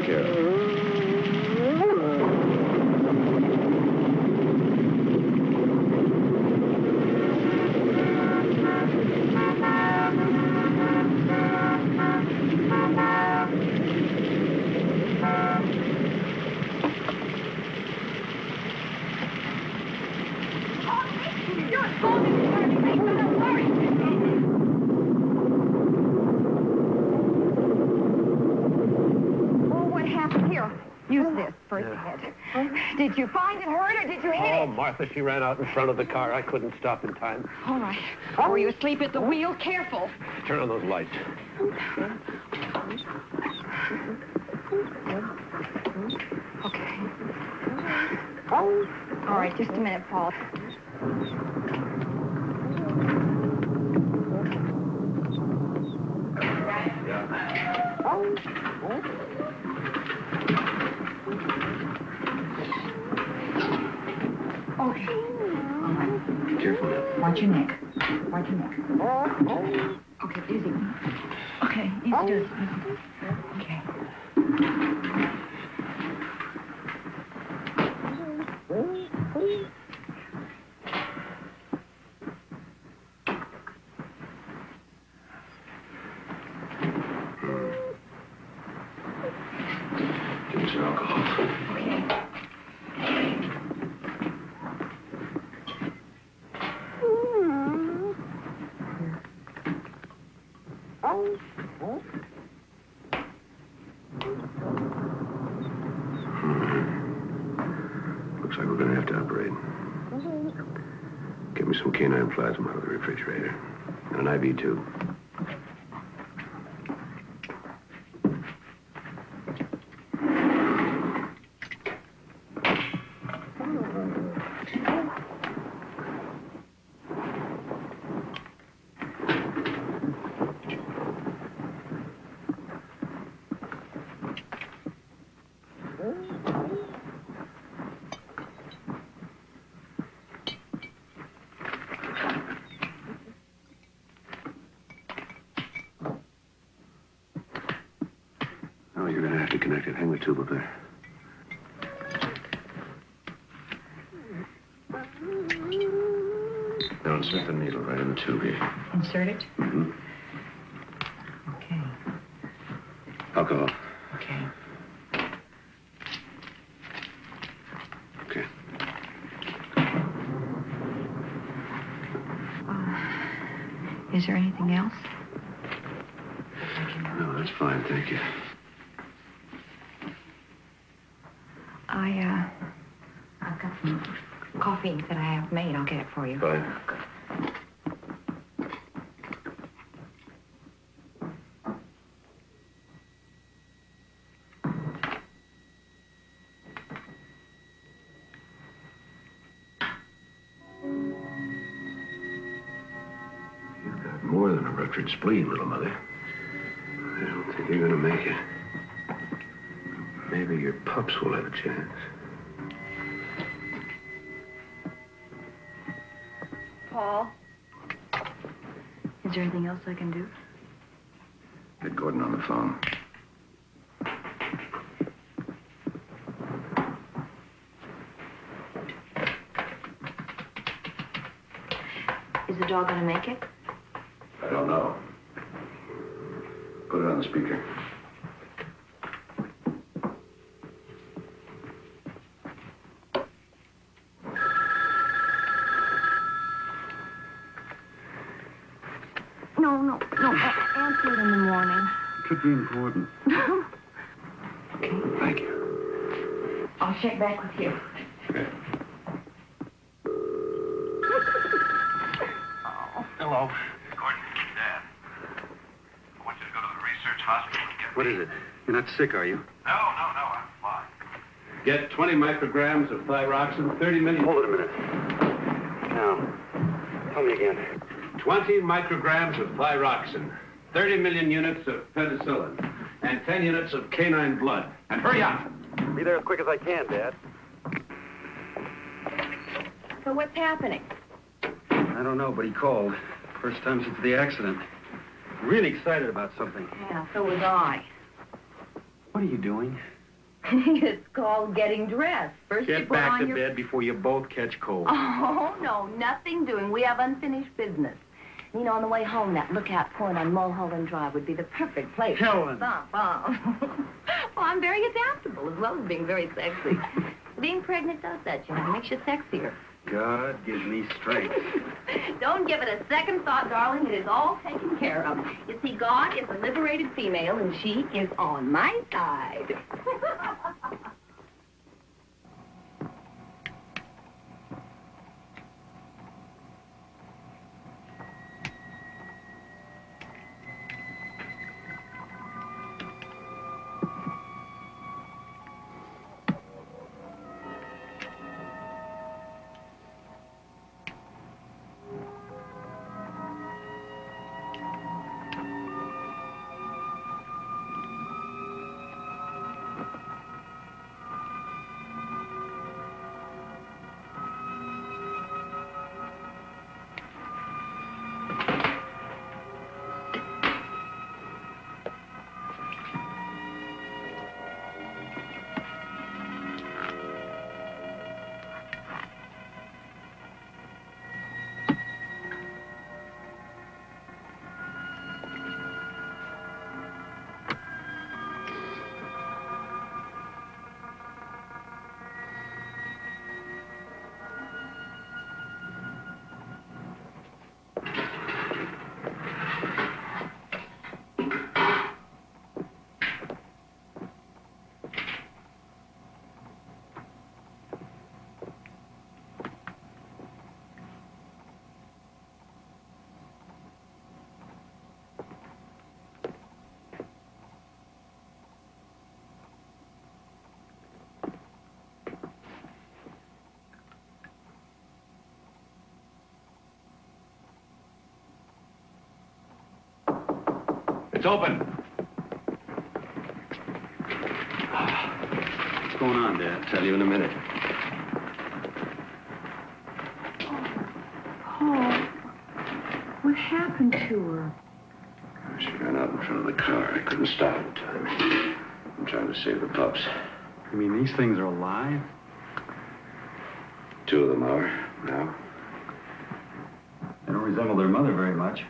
taken care of. Oh, what happened here? Use this for its head. Did you find it hurt or did you hit Oh, it? Martha, she ran out in front of the car. I couldn't stop in time. All right. Were you asleep at the wheel? Careful. Turn on those lights. Okay. All right, just a minute, Paul. Okay. All right. Careful now. Watch your neck. Watch your neck. Okay, easy. Okay, easy, do it. Okay. Give me some alcohol. Okay. Looks like we're going to have to operate. Get me plasma out of the refrigerator. And an IV tube. Oh, you're going to have to connect it. Hang the tube up there. Now insert the needle right in the tube it. Mm-hmm. Okay. Alcohol. Okay. Okay. Is there anything else? No, that's fine. Thank you. I, uh, I've got some coffee that I have made. I'll get it for you. Fine. More than spleen, little mother. I don't think you're going to make it. Maybe your pups will have a chance. Paul? Is there anything else I can do? Get Gordon on the phone. Is the dog gonna make it? I don't know. Put it on the speaker. No, no, no. answer it in the morning. Could be important. Okay. Thank you. I'll check back with you. Okay. Hello. Gordon, Dad. I want you to go to the research hospital and get What is it? You're not sick, are you? No, no, no, I'm fine. Get 20 micrograms of thyroxine, 30 million. Hold it a minute. Now, tell me again. 20 micrograms of thyroxine, 30 million units of penicillin, and 10 units of canine blood. And hurry up! Be there as quick as I can, Dad. So what's happening? I don't know, but he called. First time since the accident. Really excited about something. Yeah, so was I. What are you doing? it's called getting dressed. First you Get put back on to your... bed before you both catch cold. Oh, no, nothing doing. We have unfinished business. You know, on the way home, that lookout point on Mulholland Drive would be the perfect place. Helen. Stop, uh. well, I'm very adaptable, as well as being very sexy. being pregnant does that, you know. It makes you sexier. God gives me strength. Don't give it a second thought, darling. It is all taken care of. You see, God is a liberated female, and she is on my side. It's open. What's going on, Dad? Tell you in a minute. Paul, what happened to her? She ran out in front of the car. I couldn't stop in time. I'm trying to save the pups. I mean, these things are alive? Two of them are now. They don't resemble their mother very much.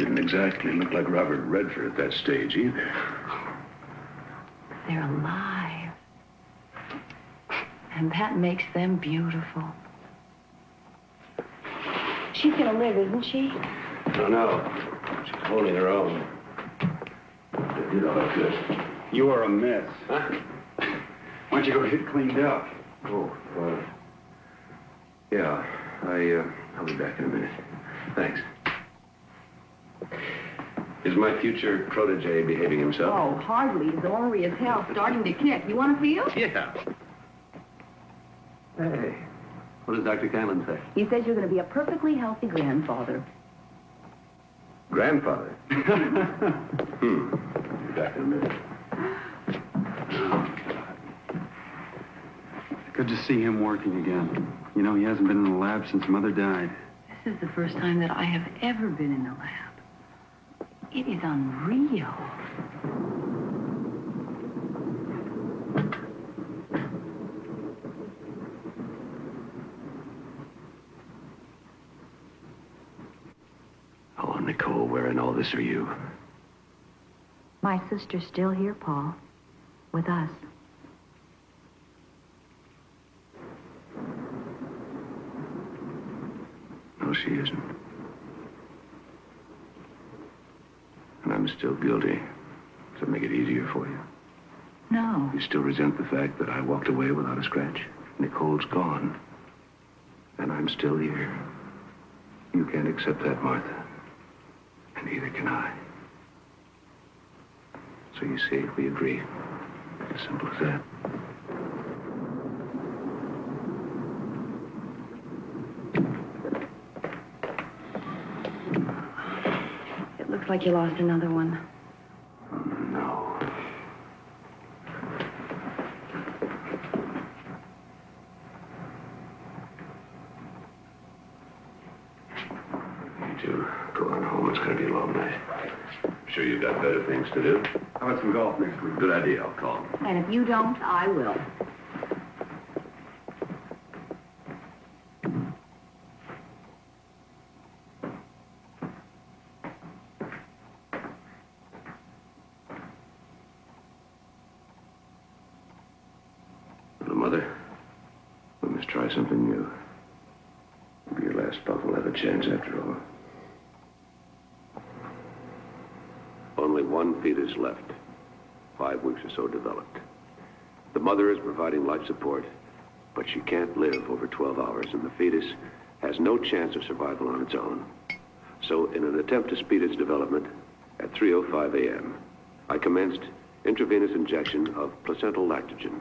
Well, didn't exactly look like Robert Redford at that stage either. They're alive. And that makes them beautiful. She's gonna live, isn't she? No, no. She's holding her own. I did all I could. You are a mess. Huh? Why don't you go get cleaned up? Oh, uh, yeah. I, uh, I'll be back in a minute. Thanks. Is my protege behaving himself? Oh, hardly. He's ornery as hell, starting to kick. You want to feel? Yeah. Hey, what does Dr. Canlon say? He says you're going to be a perfectly healthy grandfather. Grandfather. hmm. Be back in a minute. Good to see him working again. You know, he hasn't been in the lab since Mother died. This is the first time that I have ever been in the lab. It is unreal. Oh, Nicole, where in all this are you? My sister's still here, Paul. With us. No, she isn't. And I'm still guilty. Does that make it easier for you? No. You still resent the fact that I walked away without a scratch? Nicole's gone. And I'm still here. You can't accept that, Martha. And neither can I. So you see, we agree. As simple as that. like you lost another one. No. You two, go on home. It's going to be a long night. I'm sure you've got better things to do. How about some golf next week? Good idea. I'll call. And if you don't, I will. Life support, but she can't live over 12 hours, and the fetus has no chance of survival on its own. So, in an attempt to speed its development, at 3.05 a.m., I commenced intravenous injection of placental lactogen.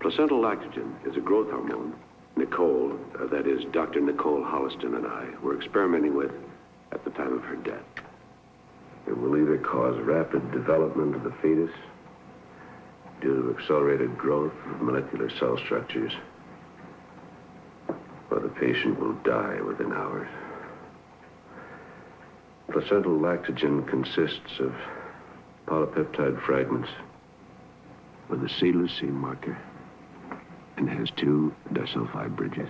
Placental lactogen is a growth hormone Nicole, uh, that is, Dr. Nicole Holliston and I, were experimenting with at the time of her death. It will either cause rapid development of the fetus due to accelerated growth of molecular cell structures, or the patient will die within hours. Placental lactogen consists of polypeptide fragments with a seam marker and has two disulfide bridges.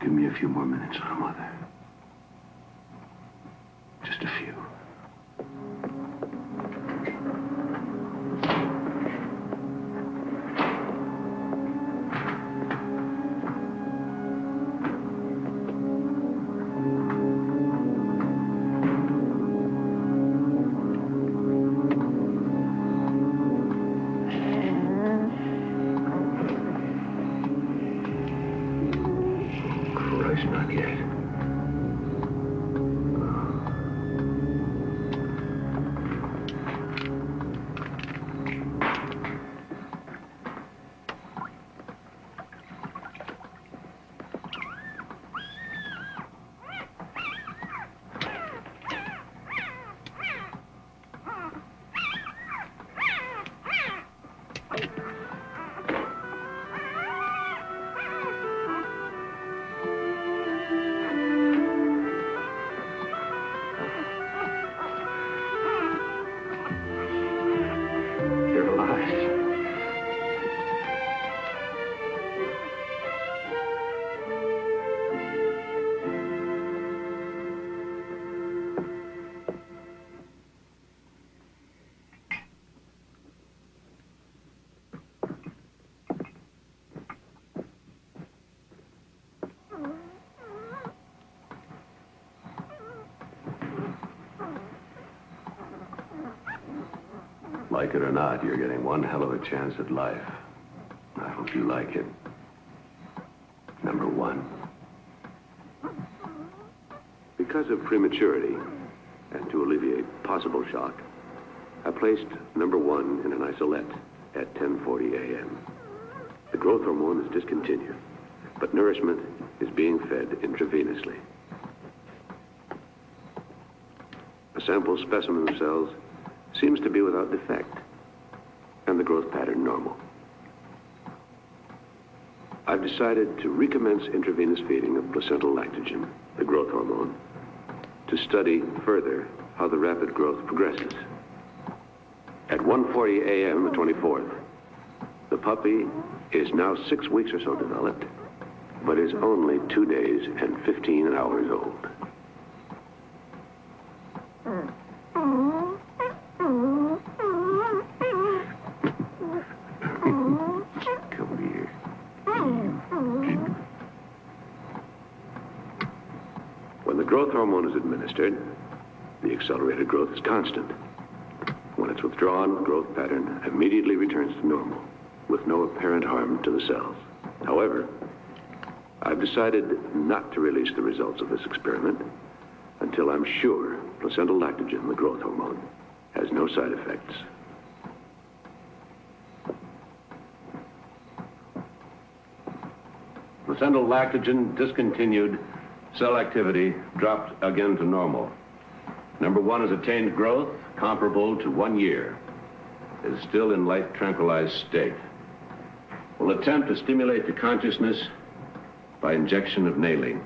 Give me a few more minutes, Like it or not, you're getting one hell of a chance at life. I hope you like it. Number one. Because of prematurity, and to alleviate possible shock, I placed number one in an isolette at 10.40 a.m. The growth hormone is discontinued, but nourishment is being fed intravenously. A sample specimen of cells seems to be without defect, and the growth pattern normal. I've decided to recommence intravenous feeding of placental lactogen, the growth hormone, to study further how the rapid growth progresses. At 1.40 a.m. the 24th, the puppy is now six weeks or so developed, but is only two days and 15 hours old. Come here. When the growth is the constant. When it's withdrawn, growth pattern immediately returns to normal, with no apparent harm to the cells. However, I've decided not to release the results of this experiment until I'm sure placental lactogen, the growth hormone, has no side effects. Placental lactogen discontinued, cell activity dropped again to normal. Number one has attained growth comparable to one year, is still in life tranquilized state. Will attempt to stimulate the consciousness by injection of nailing.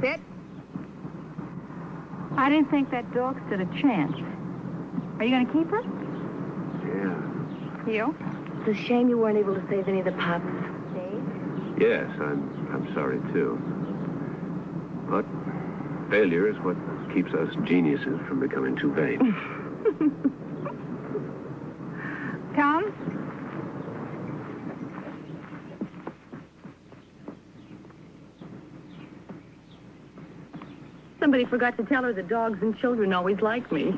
Sit. I didn't think that dog stood a chance. Are you going to keep her? Yeah. Heel. It's a shame you weren't able to save any of the pups. Stay. Yes, I'm, I'm sorry too. But failure is what keeps us geniuses from becoming too vain. Come. Somebody forgot to tell her that dogs and children always like me.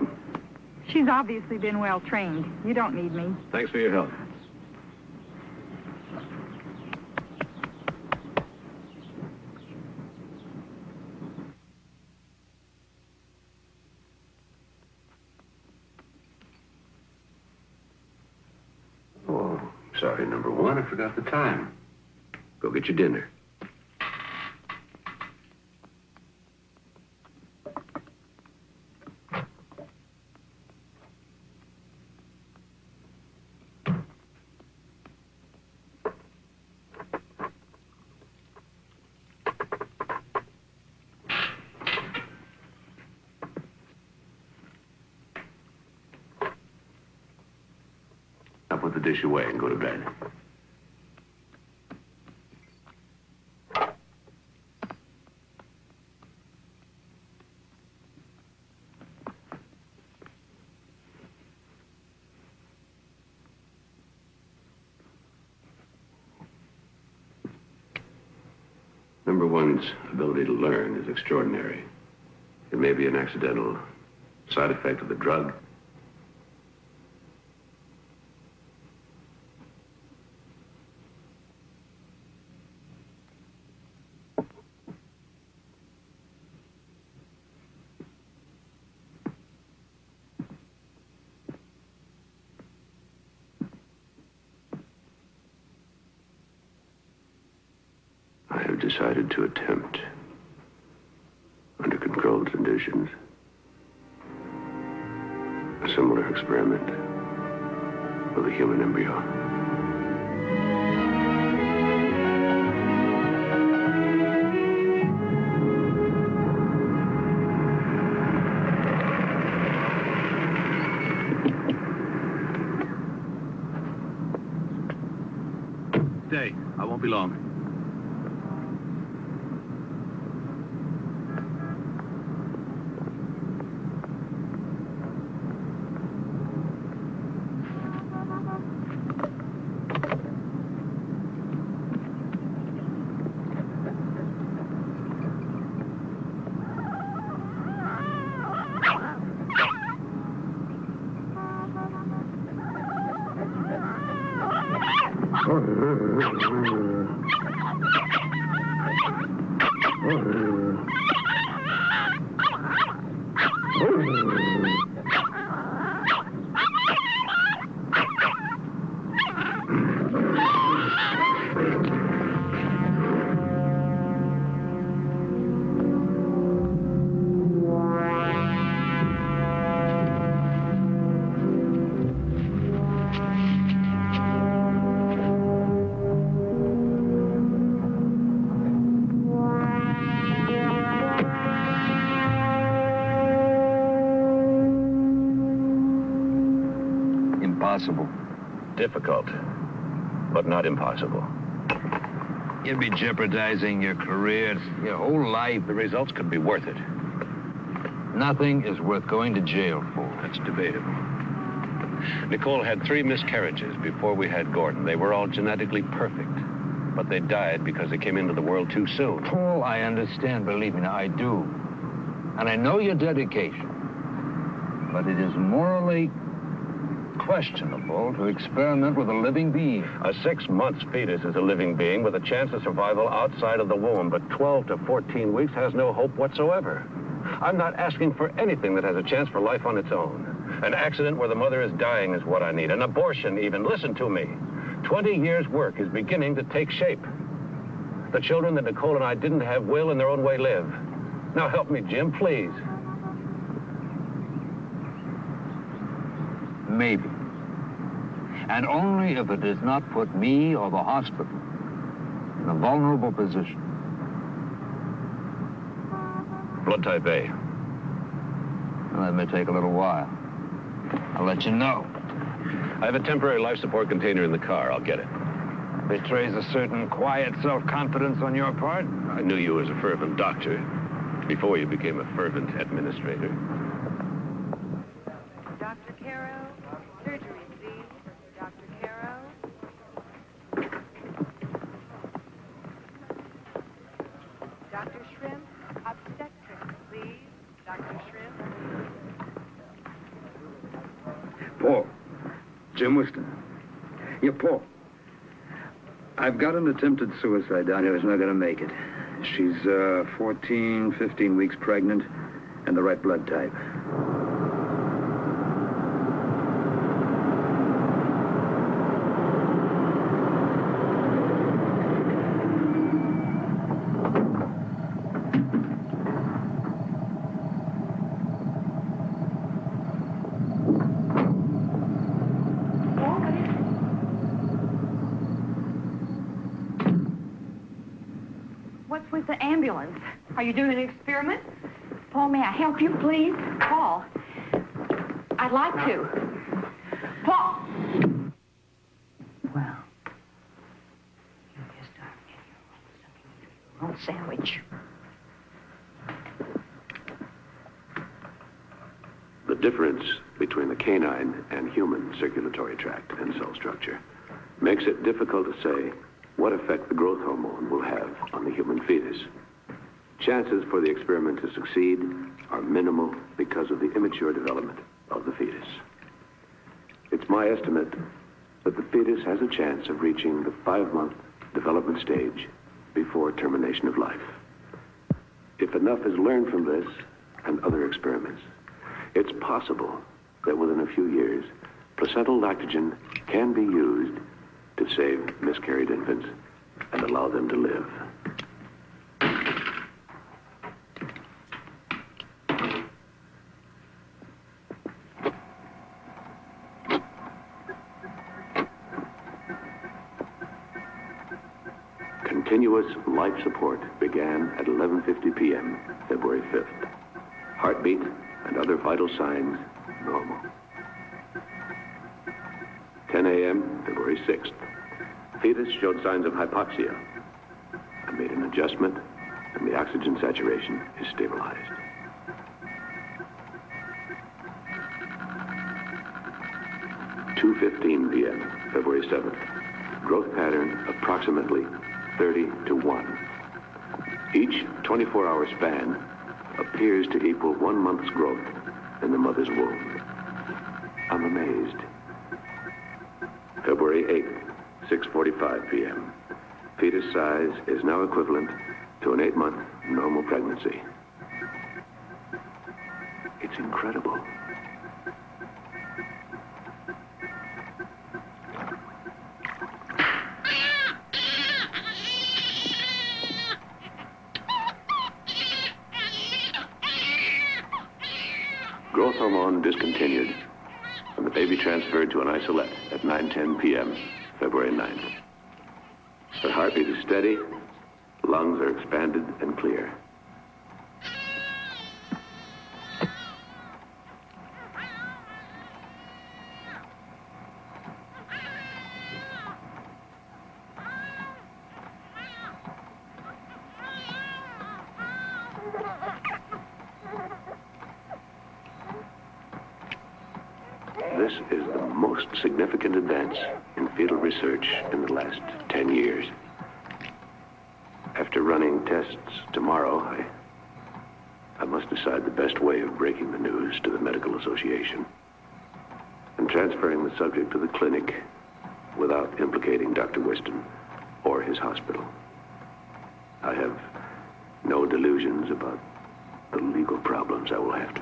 She's obviously been well trained. You don't need me. Thanks for your help. Oh, sorry, number one. I forgot the time. Go get your dinner. Now put the dish away and go to bed. Number one's ability to learn is extraordinary. It may be an accidental side effect of the drug. I have decided to attempt, under controlled a similar experiment with a human embryo. Stay. I won't be long. Impossible. You'd be jeopardizing your career, your whole life. The results could be worth it. Nothing is worth going to jail for. That's debatable. Nicole had three miscarriages before we had Gordon. They were all genetically perfect, but they died because they came into the world too soon. Paul, I understand. Believe me, now, I do. And I know your dedication. But it is morally questionable to experiment with a living being. A six-month fetus is a living being with a chance of survival outside of the womb, but 12 to 14 weeks has no hope whatsoever. I'm not asking for anything that has a chance for life on its own. An accident where the mother is dying is what I need. An abortion, even. Listen to me. 20 years' work is beginning to take shape. The children that Nicole and I didn't have will, in their own way, live. Now help me, Jim, please. Maybe. And only if it does not put me or the hospital in a vulnerable position. Blood type A. Well, that may take a little while. I'll let you know. I have a temporary life support container in the car. I'll get it. Betrays a certain quiet self-confidence on your part. I knew you as a fervent doctor before you became a fervent administrator. Dr. Caro, surgery, please. Dr. Caro. Dr. Shrimp, obstetrics, please. Dr. Shrimp. Paul. Jim Whiston. Yeah, Paul. I've got an attempted suicide down here who's not going to make it. She's uh, 14, 15 weeks pregnant and the right blood type. You doing an experiment? Paul, may I help you, please? Paul. I'd like to. Paul! Well, you just are your own sandwich. The difference between the canine and human circulatory tract and cell structure makes it difficult to say what effect the growth hormone will have on the human fetus. Chances for the experiment to succeed are minimal because of the immature development of the fetus. It's my estimate that the fetus has a chance of reaching the five-month development stage before termination of life. If enough is learned from this and other experiments, it's possible that within a few years, placental lactogen can be used to save miscarried infants and allow them to live. Life support began at 11.50 p.m., February 5th. Heartbeat and other vital signs normal. 10 a.m., February 6th. Fetus showed signs of hypoxia. I made an adjustment, and the oxygen saturation is stabilized. Two fifteen p.m., February 7th. Growth pattern approximately 30 to 1. Each 24-hour span appears to equal one month's growth in the mother's womb. I'm amazed. February 8th, 6.45 p.m. Fetus size is now equivalent to an eight-month normal pregnancy. It's incredible. Significant advance in fetal research in the last 10 years. After running tests tomorrow, I, I must decide the best way of breaking the news to the Medical Association and transferring the subject to the clinic without implicating Dr. Whiston or his hospital. I have no delusions about the legal problems I will have to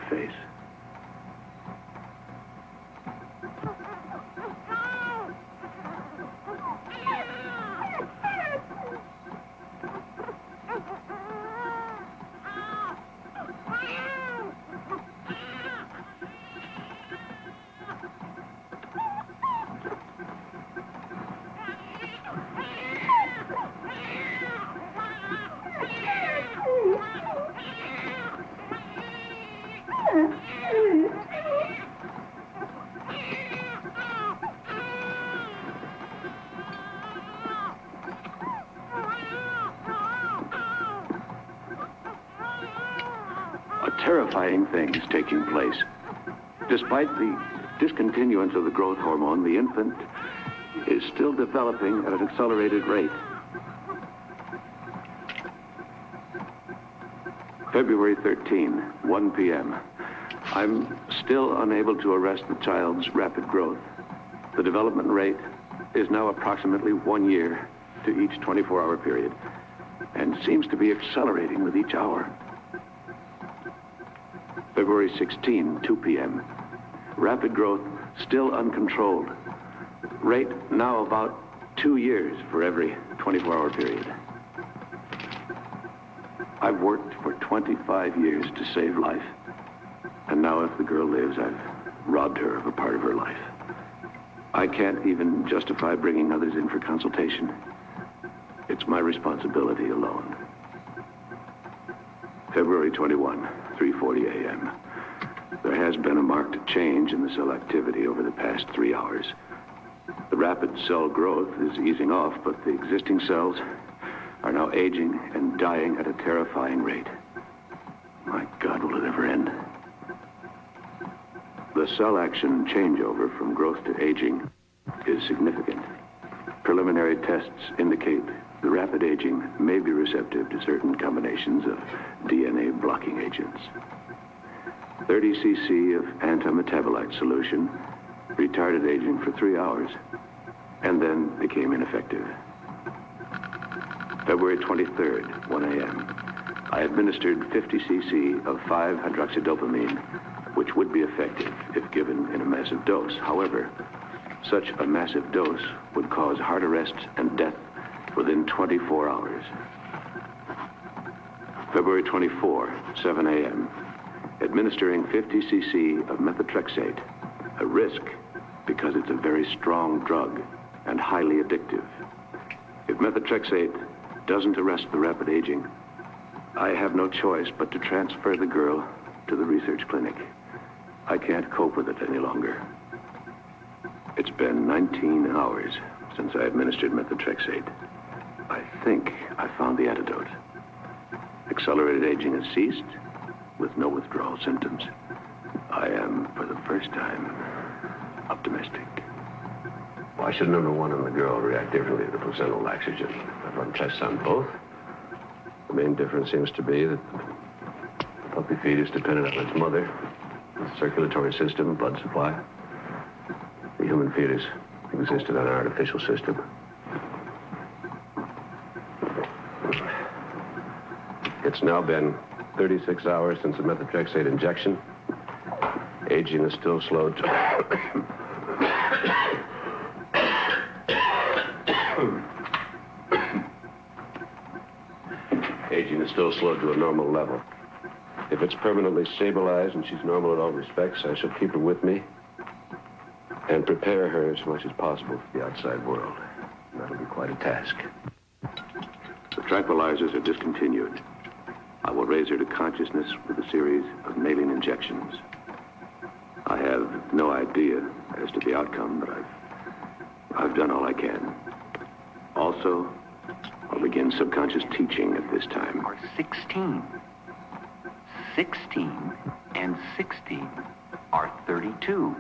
face. A terrifying thing is taking place. Despite the discontinuance of the growth hormone, the infant is still developing at an accelerated rate. February 13, 1 p.m. I'm still unable to arrest the child's rapid growth. The development rate is now approximately one year to each 24-hour period and seems to be accelerating with each hour. February 16, 2 p.m. Rapid growth still uncontrolled. Rate now about two years for every 24-hour period. I've worked for 25 years to save life. And now if the girl lives, I've robbed her of a part of her life. I can't even justify bringing others in for consultation. It's my responsibility alone. February 21, 3.40 a.m. There has been a marked change in the cell activity over the past three hours. The rapid cell growth is easing off, but the existing cells are now aging and dying at a terrifying rate. My God, will it ever end? The cell action changeover from growth to aging is significant. Preliminary tests indicate the rapid aging may be receptive to certain combinations of DNA blocking agents. 30 cc of antimetabolite solution retarded aging for three hours and then became ineffective. February 23rd, 1 a.m. I administered 50 cc of 5-hydroxydopamine, which would be effective if given in a massive dose. However, such a massive dose would cause heart arrest and death within 24 hours. February 24, 7 a.m. Administering 50 cc of methotrexate, a risk because it's a very strong drug and highly addictive. If methotrexate doesn't arrest the rapid aging, I have no choice but to transfer the girl to the research clinic. I can't cope with it any longer. It's been 19 hours since I administered methotrexate. I think I found the antidote. Accelerated aging has ceased with no withdrawal symptoms. I am, for the first time, optimistic. Why should number one and the girl react differently to placental lactogen? I've run tests on both. The main difference seems to be that the puppy fetus depended on its mother, circulatory system, blood supply. The human fetus existed on an artificial system. It's now been 36 hours since the methotrexate injection. Aging is still slowed to... Aging is still slowed to a normal level. If it's permanently stabilized and she's normal in all respects, I shall keep her with me and prepare her as much as possible for the outside world. That'll be quite a task. The tranquilizers are discontinued. Raise her to consciousness with a series of saline injections. I have no idea as to the outcome, but I've, I've done all I can. Also, I'll begin subconscious teaching at this time. Are 16. 16 and 16 are 32.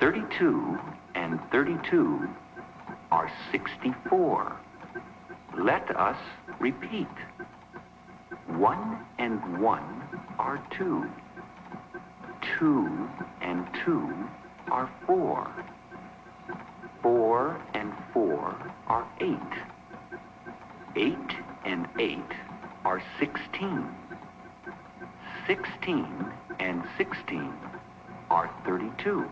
32 and 32 are 64. Let us repeat. 1 and 1 are 2. 2 and 2 are 4. 4 and 4 are 8. 8 and 8 are 16. 16 and 16 are 32.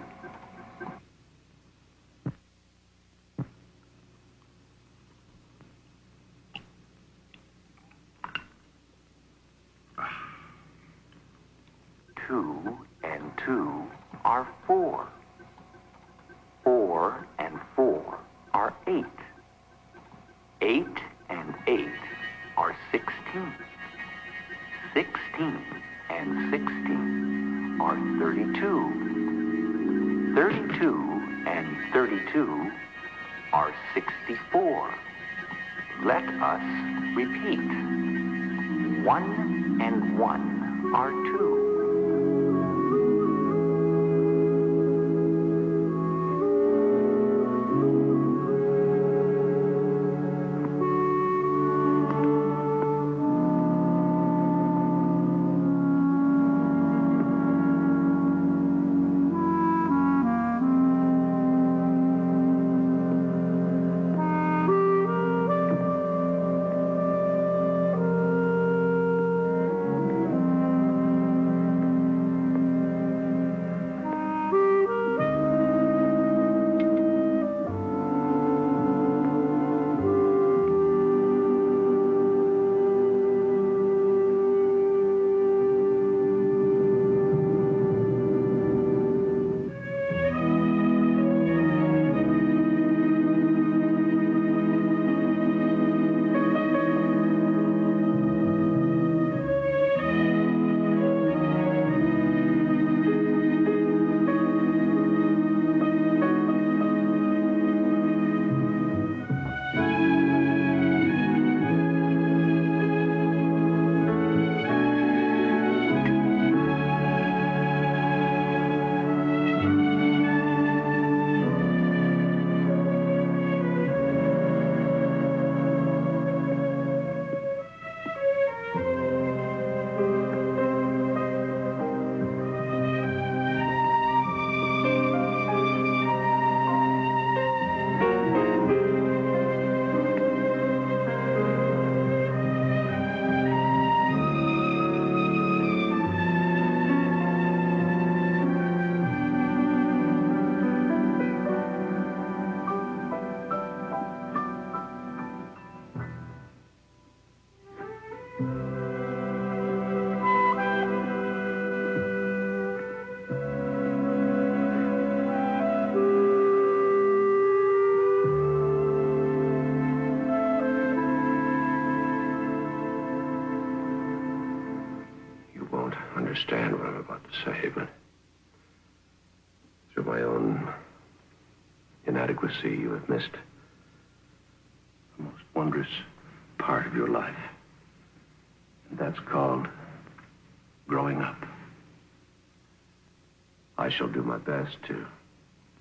Shall do my best to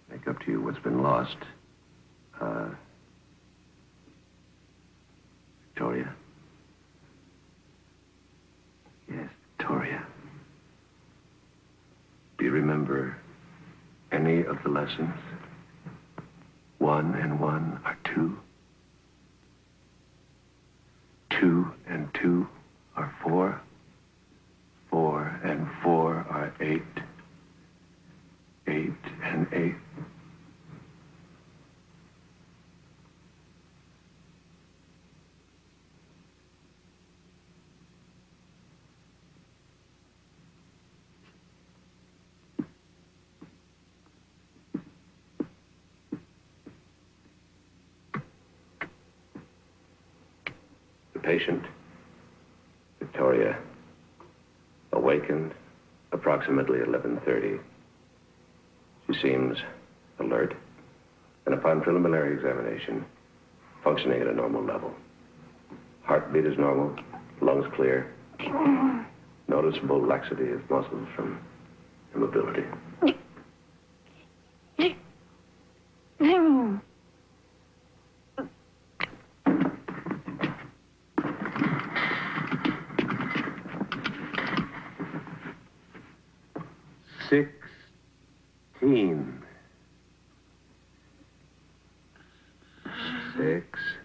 make up to you what's been lost. Uh, Victoria? Yes, Victoria. Do you remember any of the lessons? One and one are two. Two and two are four. Four and four are eight. Eight and eight. The patient, Victoria, awakened approximately 11.30. She seems alert, and upon preliminary examination, functioning at a normal level. Heartbeat is normal, lungs clear, noticeable laxity of muscles from immobility. Sixteen. Sixteen.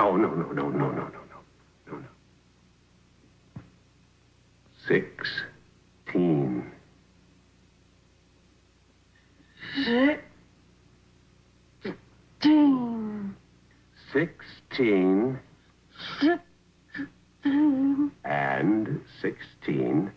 No, no, no, no, no, no, no, no, no, no. Sixteen. Sixteen. Sixteen Sixteen. and sixteen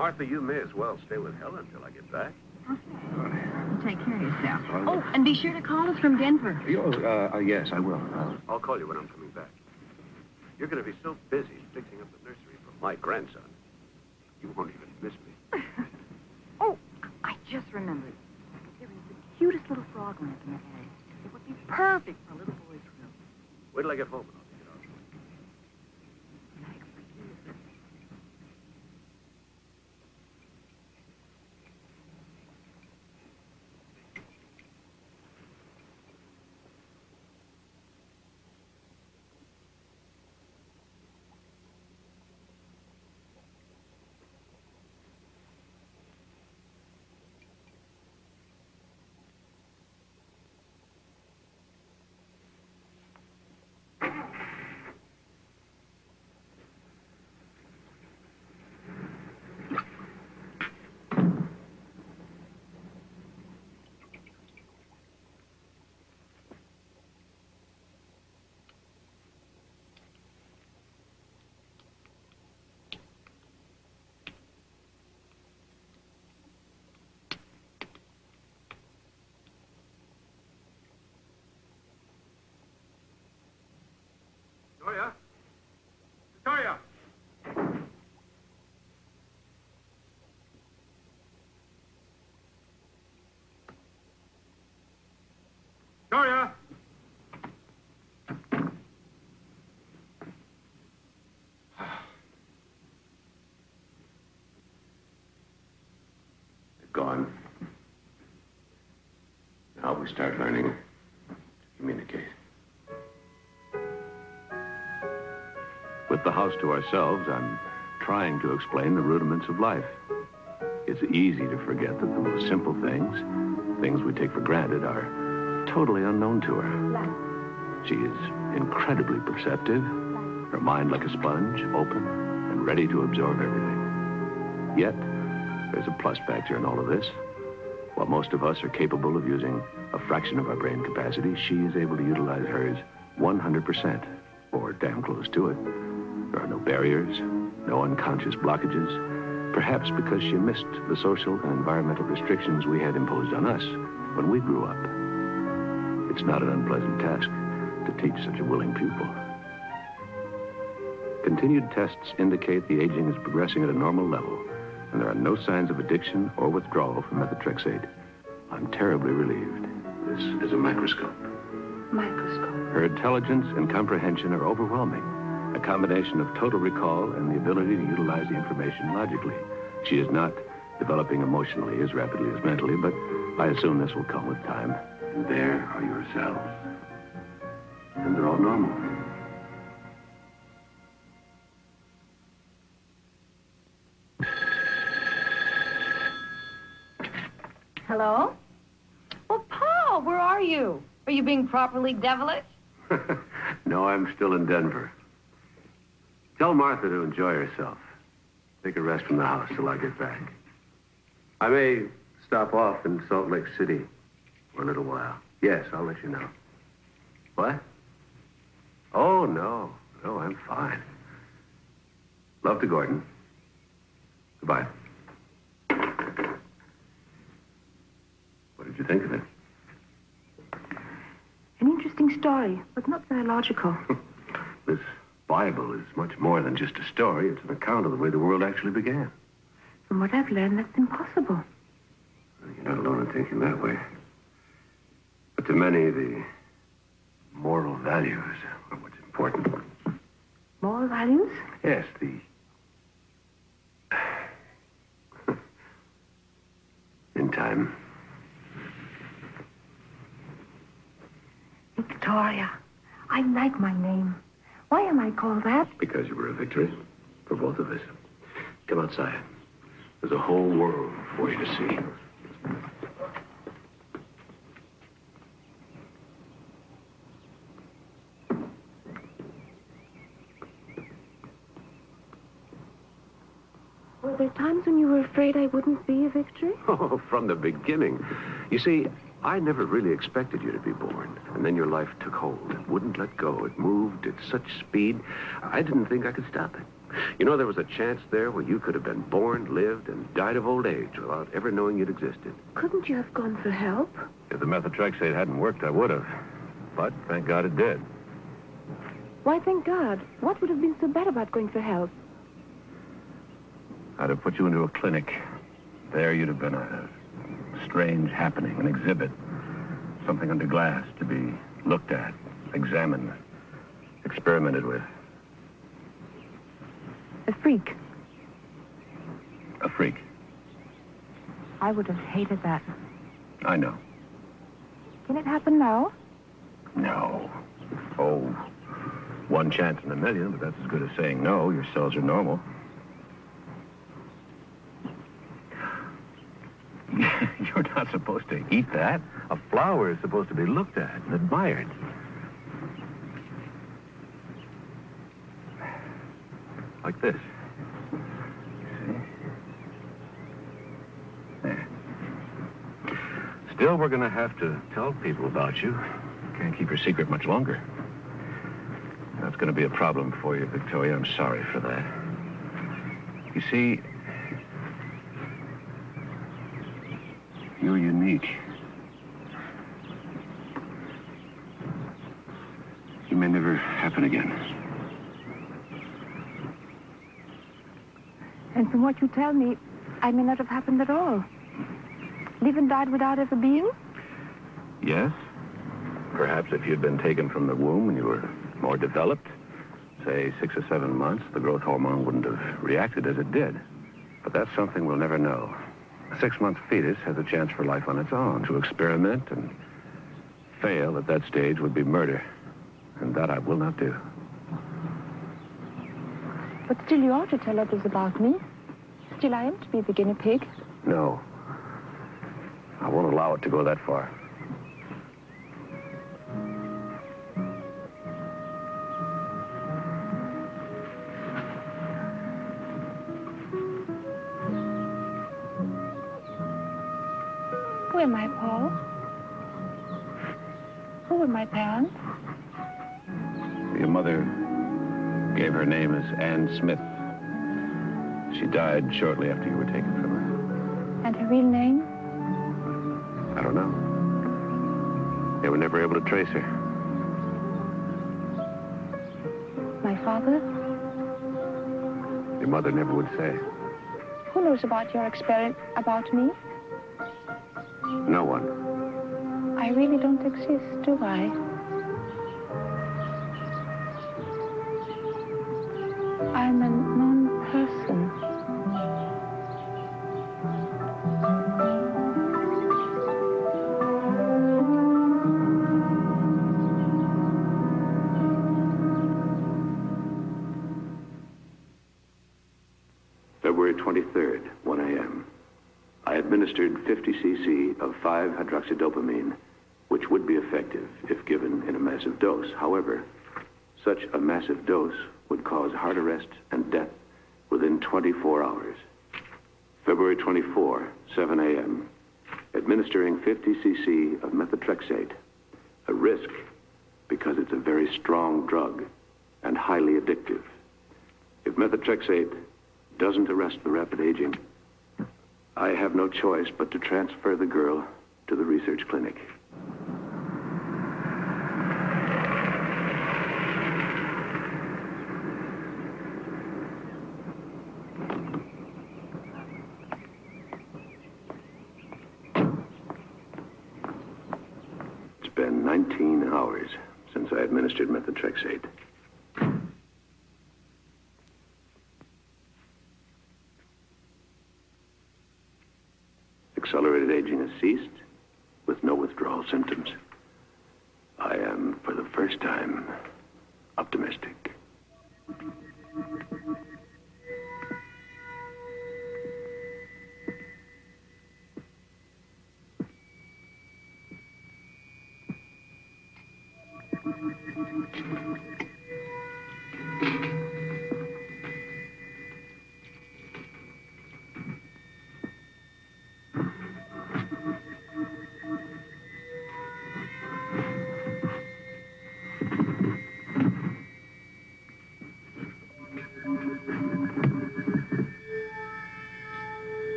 Martha, you may as well stay with Helen until I get back. Take care of yourself. Oh, and be sure to call us from Denver. Uh, uh, yes, I will. Uh, I'll call you when I'm coming back. You're going to be so busy fixing up the nursery for my grandson. You won't even miss me. Oh, I just remembered. There is the cutest little frog lamp in the attic. It would be perfect for a little boy's room. Wait till I get home and I'll take it off. Victoria? Victoria! Victoria! They're gone. Now we start learning to communicate. With the house to ourselves, I'm trying to explain the rudiments of life. It's easy to forget that the most simple things, things we take for granted, are totally unknown to her. She is incredibly perceptive, her mind like a sponge, open and ready to absorb everything. Yet, there's a plus factor in all of this. While most of us are capable of using a fraction of our brain capacity, she is able to utilize hers 100%, or damn close to it. There are no barriers, no unconscious blockages, perhaps because she missed the social and environmental restrictions we had imposed on us. when we grew up. It's not an unpleasant task to teach such a willing pupil. Continued tests indicate the aging is progressing at a normal level, and there are no signs of addiction or withdrawal from methotrexate. I'm terribly relieved. This is a microscope. Microscope. Her intelligence and comprehension are overwhelming. A combination of total recall and the ability to utilize the information logically. She is not developing emotionally as rapidly as mentally, but I assume this will come with time. And there are your cells. And they're all normal. Properly devilish? no, I'm still in Denver. Tell Martha to enjoy herself. Take a rest from the house till I get back. I may stop off in Salt Lake City for a little while. Yes, I'll let you know. What? Oh, no. No, I'm fine. Love to Gordon. Goodbye. What did you think of it? Interesting story, but not very logical. This Bible is much more than just a story. It's an account of the way the world actually began. From what I've learned, that's impossible. You're not alone in thinking that way. But to many, the moral values are what's important. Moral values? Yes, the. In time. Victoria. I like my name. Why am I called that? Because you were a victory for both of us. Come outside. There's a whole world for you to see. Were there times when you were afraid I wouldn't be a victory? Oh, from the beginning. You see, I never really expected you to be born. And then your life took hold. It wouldn't let go. It moved at such speed, I didn't think I could stop it. You know, there was a chance there where you could have been born, lived, and died of old age without ever knowing you'd existed. Couldn't you have gone for help? If the methotrexate hadn't worked, I would have. But thank God it did. Why, thank God. What would have been so bad about going for help? I'd have put you into a clinic. There you'd have been a strange happening, an exhibit. Something under glass to be looked at, examined, experimented with. A freak. A freak. I would have hated that. I know. Can it happen now? No. Oh, one chance in a million, but that's as good as saying no. Your cells are normal. You're not supposed to eat that. A flower is supposed to be looked at and admired. Like this. Still, we're going to have to tell people about you. Can't keep your secret much longer. That's going to be a problem for you, Victoria. I'm sorry for that. You see, you're unique. You may never happen again. And from what you tell me, I may not have happened at all. Live and died without ever being? Yes? Perhaps if you'd been taken from the womb when you were more developed, say six or seven months, the growth hormone wouldn't have reacted as it did. But that's something we'll never know. A six-month fetus has a chance for life on its own, to experiment and fail at that stage would be murder. And that I will not do. But still, you ought to tell others about me. Still, I am to be the guinea pig. No. I won't allow it to go that far. Who were my parents? Your mother gave her name as Anne Smith. She died shortly after you were taken from her. And her real name? I don't know. They were never able to trace her. My father? Your mother never would say. Who knows about your experiment about me? No one. I really don't exist, do I? 50 cc of methotrexate, a risk because it's a very strong drug and highly addictive. If methotrexate doesn't arrest the rapid aging, I have no choice but to transfer the girl to the research clinic. It's been 19 hours since I administered methotrexate. Aging has ceased with no withdrawal symptoms.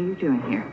Are you doing here?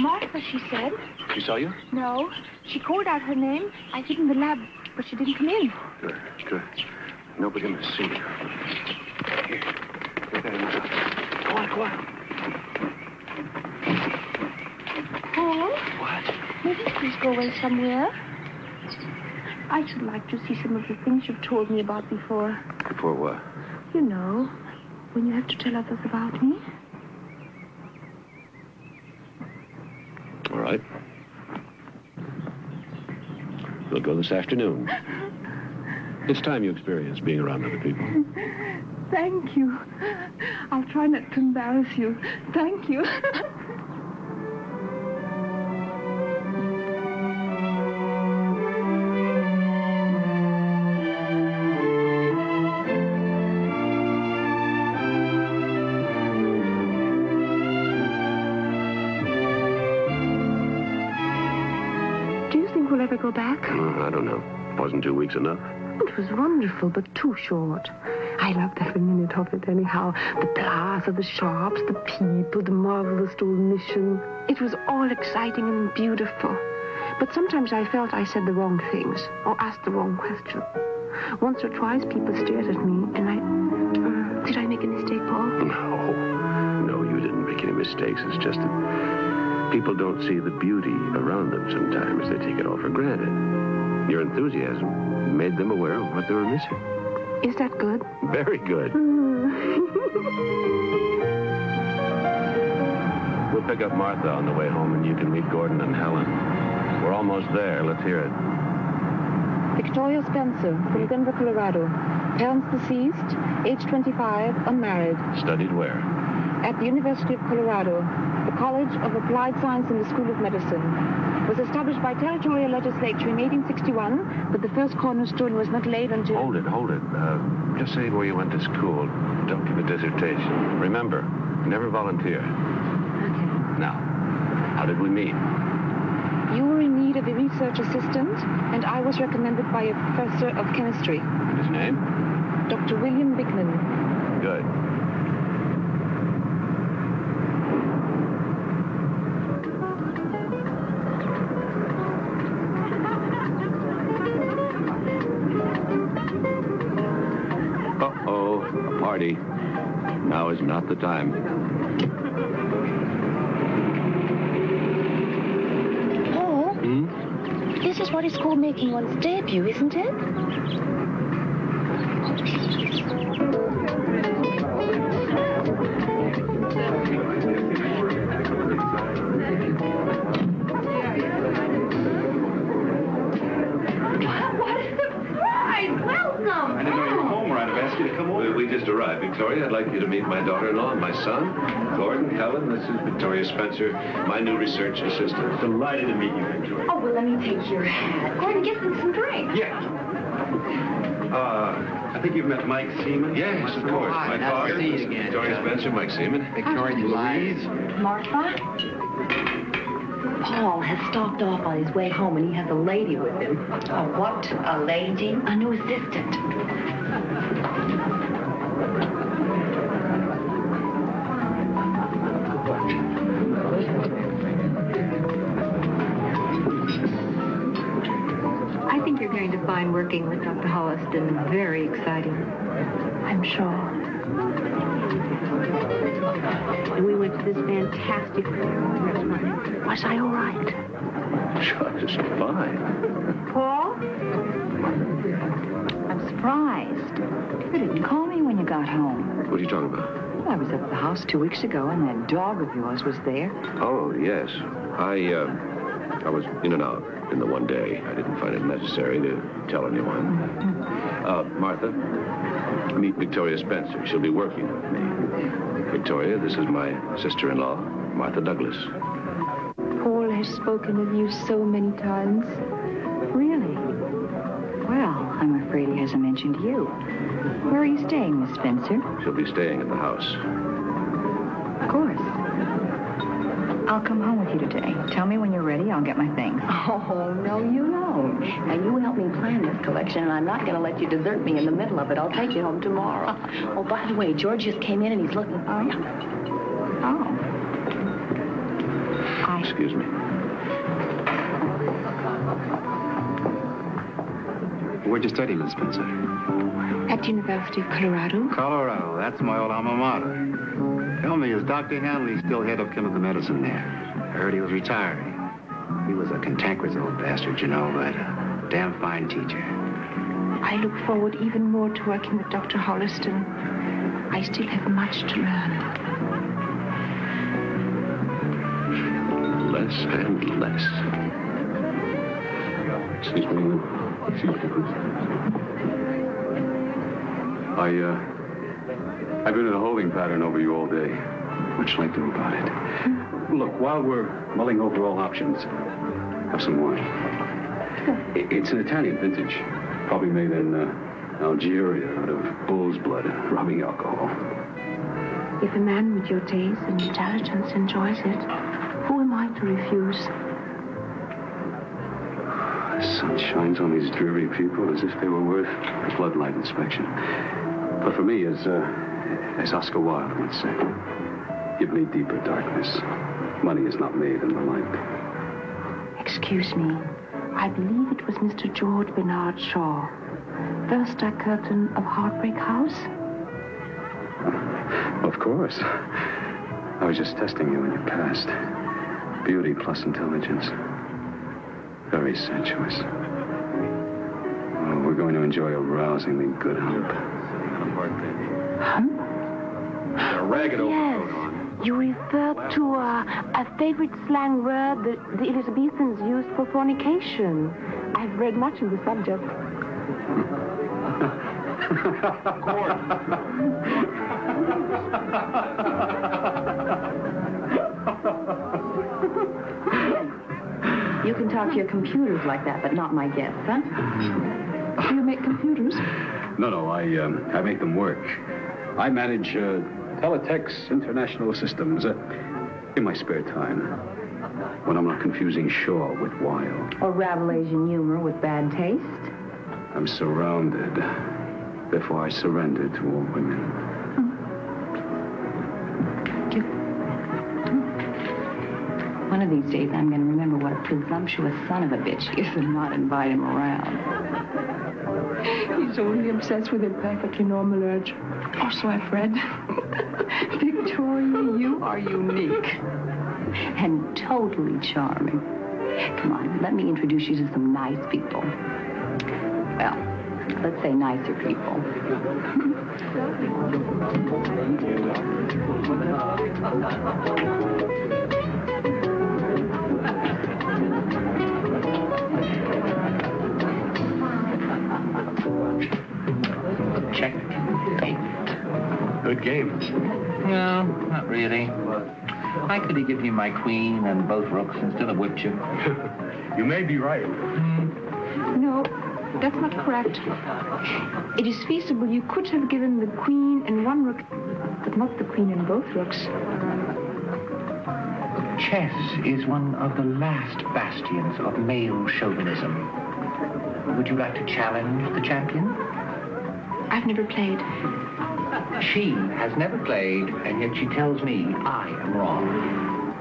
Martha, she said. She saw you? No. She called out her name. I hid in the lab, but she didn't come in. Good, good. Nobody must see you. Here. Take that in the house. Go on, go on. Paul? What? Maybe please go away somewhere. I should like to see some of the things you've told me about before. Before what? You know, when you have to tell others about me. All right. We'll go this afternoon. It's time you experience being around other people. Thank you. I'll try not to embarrass you. Thank you. think we'll ever go back? Uh, I don't know. Wasn't two weeks enough? It was wonderful, but too short. I loved every minute of it anyhow. The plaza, the shops, the people, the marvelous old mission. It was all exciting and beautiful. But sometimes I felt I said the wrong things or asked the wrong question. Once or twice people stared at me and I... Uh, did I make a mistake, Paul? No. No, you didn't make any mistakes. It's just that people don't see the beauty around them sometimes. They take it all for granted. Your enthusiasm made them aware of what they were missing. Is that good? Very good. We'll pick up Martha on the way home, and you can meet Gordon and Helen. We're almost there. Let's hear it. Victoria Spencer from Denver, Colorado. Parents deceased, age 25, unmarried. Studied where? At the University of Colorado, the College of Applied Science and the School of Medicine. Was established by territorial legislature in 1861, but the first cornerstone was not laid until... Hold it, hold it. Uh, just say where you went to school. Don't give a dissertation. Remember, never volunteer. Okay. Now, how did we meet? You were in need of a research assistant, and I was recommended by a professor of chemistry, And his name? Dr. William Bickman. Good. Party. Now is not the time. Paul, Hmm? this is what is called making one's debut, isn't it? Victoria. I'd like you to meet my daughter-in-law and my son, Gordon, Helen. This is Victoria Spencer, my new research assistant. Delighted to meet you, Victoria. Oh, well, let me take your hat. Gordon, get them some drinks. Yeah. Uh, I think you've met Mike Seaman. Yes, of course. My father, Victoria Spencer, Mike Seaman. Victoria Louise. Martha? Paul has stopped off on his way home and he has a lady with him. A what? A lady? A new assistant. Find working with Dr. Holliston very exciting. I'm sure. And we went to this fantastic restaurant. Was I all right? Sure, just fine. Paul? I'm surprised. You didn't call me when you got home. What are you talking about? Well, I was at the house two weeks ago, and that dog of yours was there. Oh, yes. I, uh, I was in and out in the one day. I didn't find it necessary to tell anyone. Uh, Martha, meet Victoria Spencer. She'll be working with me. Victoria, this is my sister-in-law, Martha Douglas. Paul has spoken of you so many times. Really? Well, I'm afraid he hasn't mentioned you. Where are you staying, Miss Spencer? She'll be staying at the house. I'll come home with you today. Tell me when you're ready. I'll get my things. Oh, no, you don't. Now, you help me plan this collection, and I'm not going to let you desert me in the middle of it. I'll take you home tomorrow. Oh, by the way, George just came in, and he's looking for you. Oh. Bye. Excuse me. Where'd you study, Miss Spencer? At University of Colorado. Colorado. That's my old alma mater. Tell me, is Dr. Hanley still head of chemical medicine there? I heard he was retiring. He was a cantankerous old bastard, you know, but a damn fine teacher. I look forward even more to working with Dr. Holliston. I still have much to learn. Less and less. Excuse me. Excuse me. I, uh, I've been in a holding pattern over you all day. What shall I do about it? Look, while we're mulling over all options, Have some wine. it's an Italian vintage, probably made in uh, Algeria out of bull's blood, and rubbing alcohol. If a man with your taste and intelligence enjoys it, who am I to refuse? The sun shines on these dreary people as if they were worth a floodlight inspection. But for me, as, uh, as Oscar Wilde would say, give me deeper darkness. Money is not made in the light. Excuse me. I believe it was Mr. George Bernard Shaw, first star curtain of Heartbreak House. Of course. I was just testing you in your past. Beauty plus intelligence. Very sensuous. Oh, we're going to enjoy a rousingly good hump. Hump? A ragged Yes. You refer to uh, a favorite slang word that the Elizabethans used for fornication. I've read much of the subject. Of course. you can talk to your computers like that, but not my guests, huh? Do you make computers? No, no, I, um, I make them work. I manage uh, Teletex International Systems uh, in my spare time. When I'm not confusing Shaw with Wilde. Or Rabelaisian humor with bad taste? I'm surrounded. Therefore, I surrender to all women. One of these days, I'm going to remember what a presumptuous son of a bitch he is and not invite him around. He's only obsessed with a perfectly normal urge. Or so I've read. Victoria, you are unique. And totally charming. Come on, let me introduce you to some nice people. Well, let's say nicer people. Good game. No, not really. Why could he give you my queen and both rooks instead of have whipped you. You may be right. Hmm. No, that's not correct. It is feasible you could have given the queen and one rook, but not the queen and both rooks. Chess is one of the last bastions of male chauvinism. Would you like to challenge the champion? I've never played. She has never played, and yet she tells me I am wrong.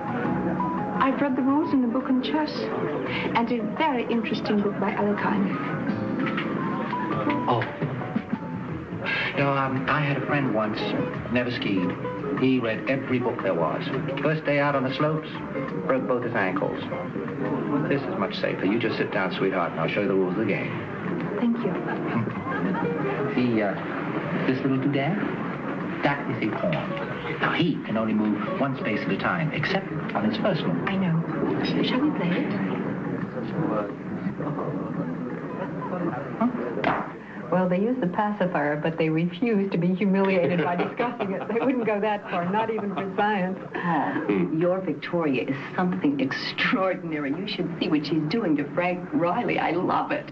I've read the rules in the book on chess, and a very interesting book by Alekhine. Oh. You know, um, I had a friend once, never skied. He read every book there was. First day out on the slopes, broke both his ankles. This is much safer. You just sit down, sweetheart, and I'll show you the rules of the game. Thank you. The, uh, this little doodad, that is a pawn. Now, he can only move one space at a time, except on his first move. I know. Shall we play it? Well, they use the pacifier, but they refuse to be humiliated by discussing it. They wouldn't go that far, not even for science. Oh, your Victoria is something extraordinary. You should see what she's doing to Frank Riley. I love it.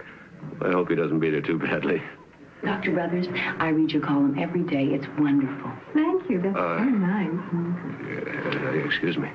I hope he doesn't beat her too badly. Dr. Brothers, I read your column every day. It's wonderful. Thank you. That's Uh, very nice. Uh, excuse me.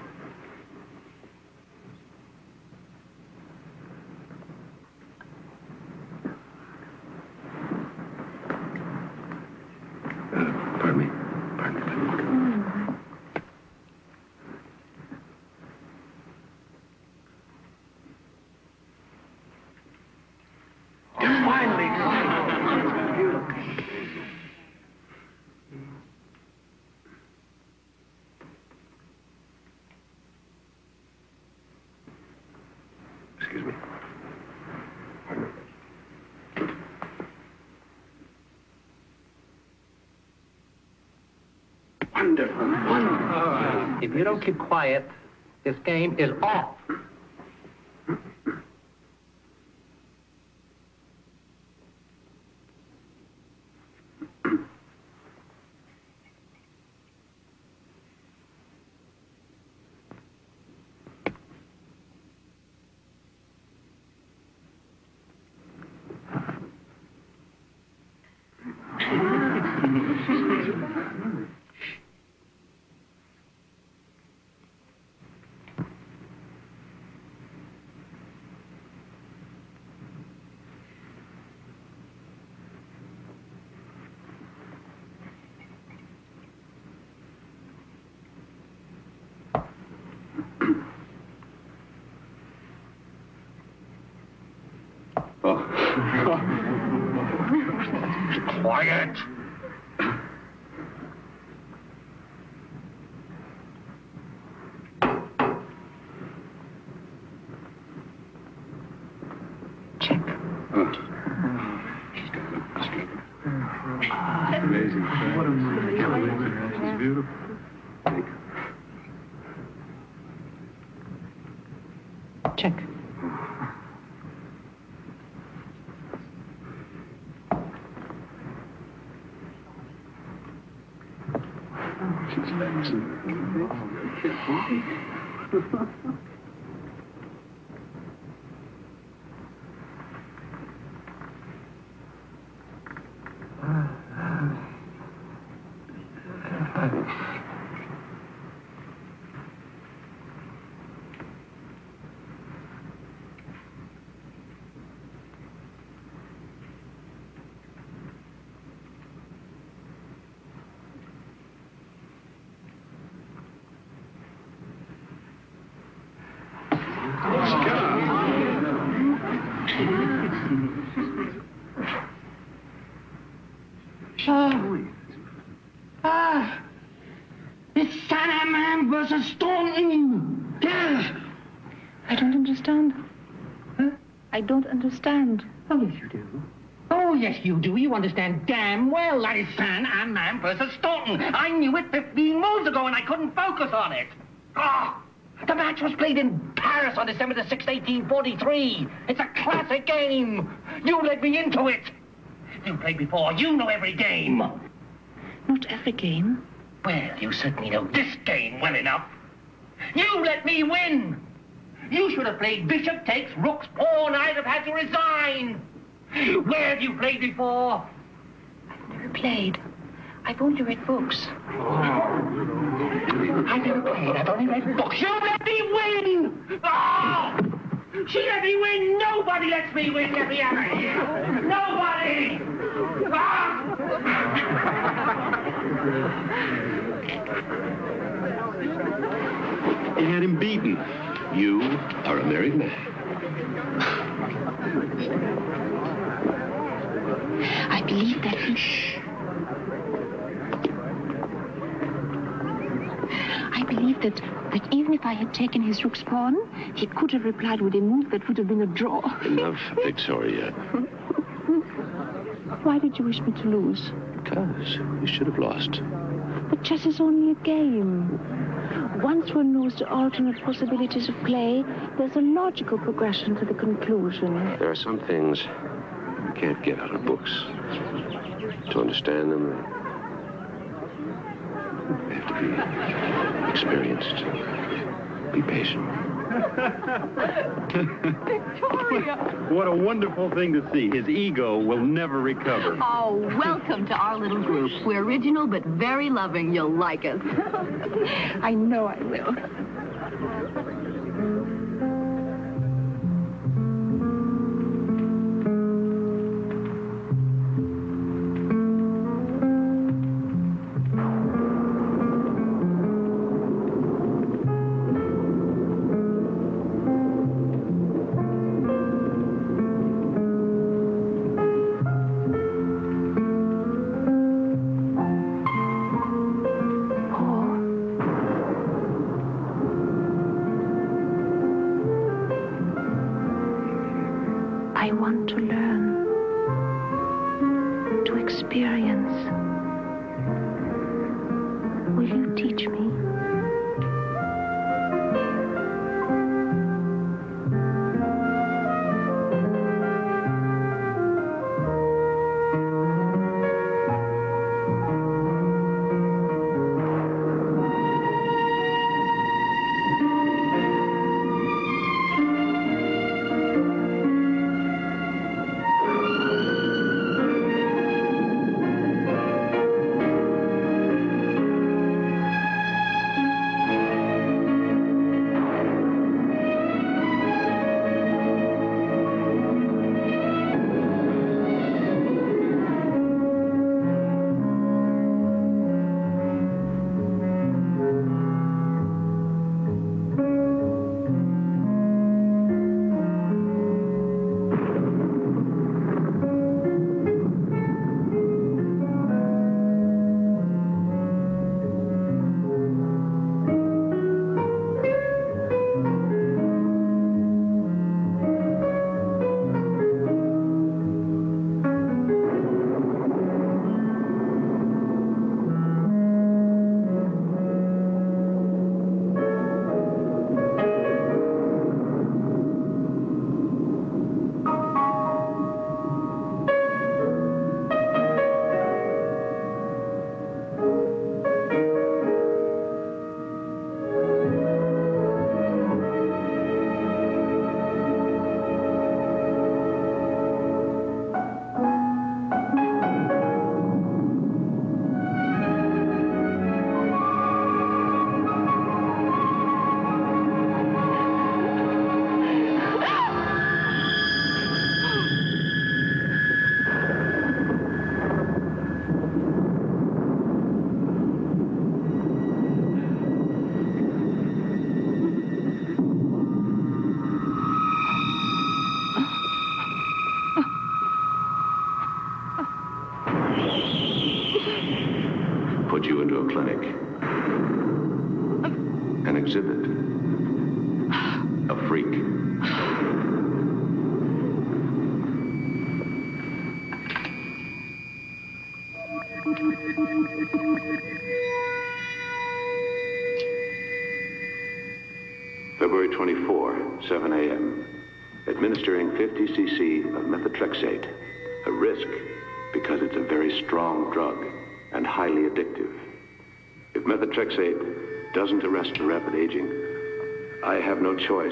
If you don't keep quiet, this game is off. Quiet. Amazing. What amazing. It's beautiful. Check. Ah, ah, it's Salaman versus Stone Yeah. I don't understand. Huh? I don't understand. Oh, yes, you do. Oh, yes, you do. You understand damn well that is Saint-Amant versus Staunton. I knew it 15 moves ago, and I couldn't focus on it. Ah, the match was played in Paris on December the 6th, 1843. It's a classic game. You led me into it. You played before. You know every game. Not every game. Well, you certainly know this game well enough. You let me win. You should have played bishop takes rook's pawn. I'd have had to resign. Where have you played before? I've never played. I've only read books. I've never played. I've only read books. You let me win! Oh! She let me win! Nobody lets me win! Get me out of! Nobody! Ah! You had him beaten. You are a married man. I believe that he... I believe that, that even if I had taken his rook's pawn, he could have replied with a move that would have been a draw. Enough, Victoria. Why did you wish me to lose? Because you should have lost. But chess is only a game. Once one knows the alternate possibilities of play, there's a logical progression to the conclusion. There are some things you can't get out of books. To understand them, you have to be experienced. Be patient. Victoria! What a wonderful thing to see. His ego will never recover. Oh, welcome to our little group. We're original but very loving. You'll like us. I know I will.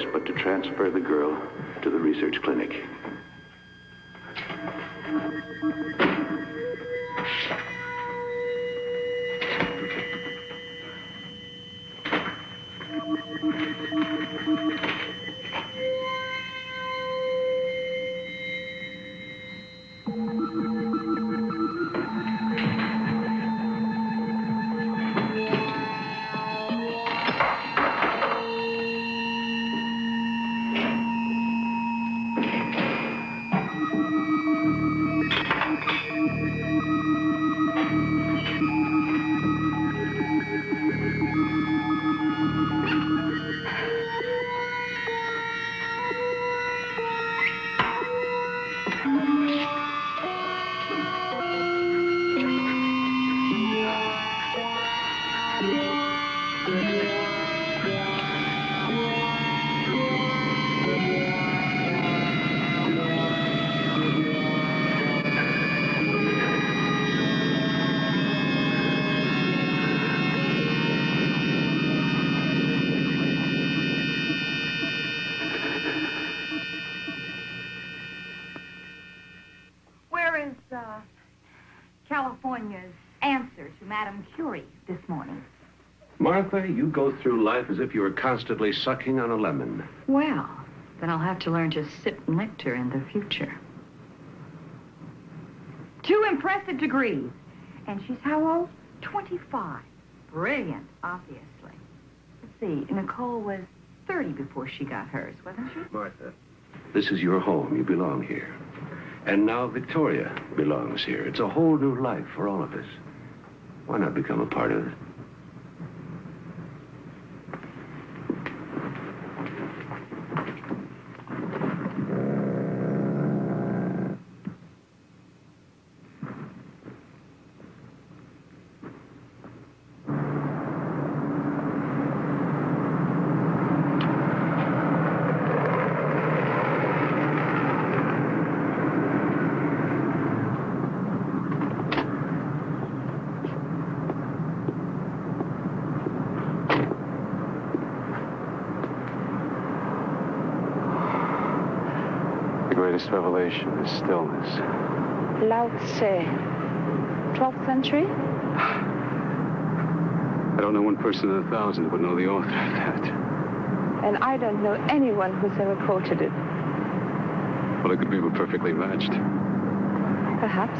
Choice but to transfer the girl to the research clinic. Martha, you go through life as if you were constantly sucking on a lemon. Well, then I'll have to learn to sip nectar in the future. Two impressive degrees. And she's how old? 25. Brilliant, obviously. Let's see, Nicole was 30 before she got hers, wasn't she? Martha, this is your home. You belong here. And now Victoria belongs here. It's a whole new life for all of us. Why not become a part of it? Greatest revelation is stillness. Lao Tse. 12th century? I don't know one person in a thousand who would know the author of that. And I don't know anyone who's ever quoted it. Well, it could be perfectly matched. Perhaps.